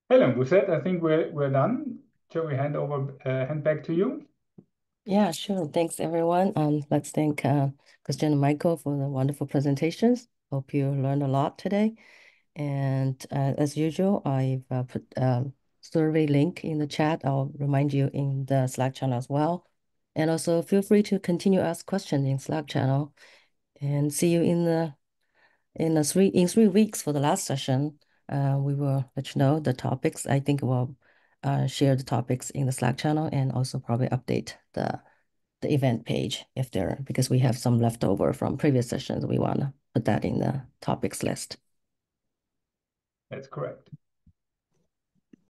Helen, with that, I think we're, we're done. Shall we hand over, uh, hand back to you? Yeah, sure. Thanks, everyone. Um, let's thank uh, Christian and Michael for the wonderful presentations. Hope you learned a lot today. And uh, as usual, I've uh, put um, survey link in the chat. I'll remind you in the Slack channel as well. And also feel free to continue ask questions in Slack channel. And see you in the in the three in three weeks for the last session. Uh, we will let you know the topics. I think we'll uh, share the topics in the Slack channel and also probably update the the event page if there because we have some leftover from previous sessions. We want to put that in the topics list. That's correct.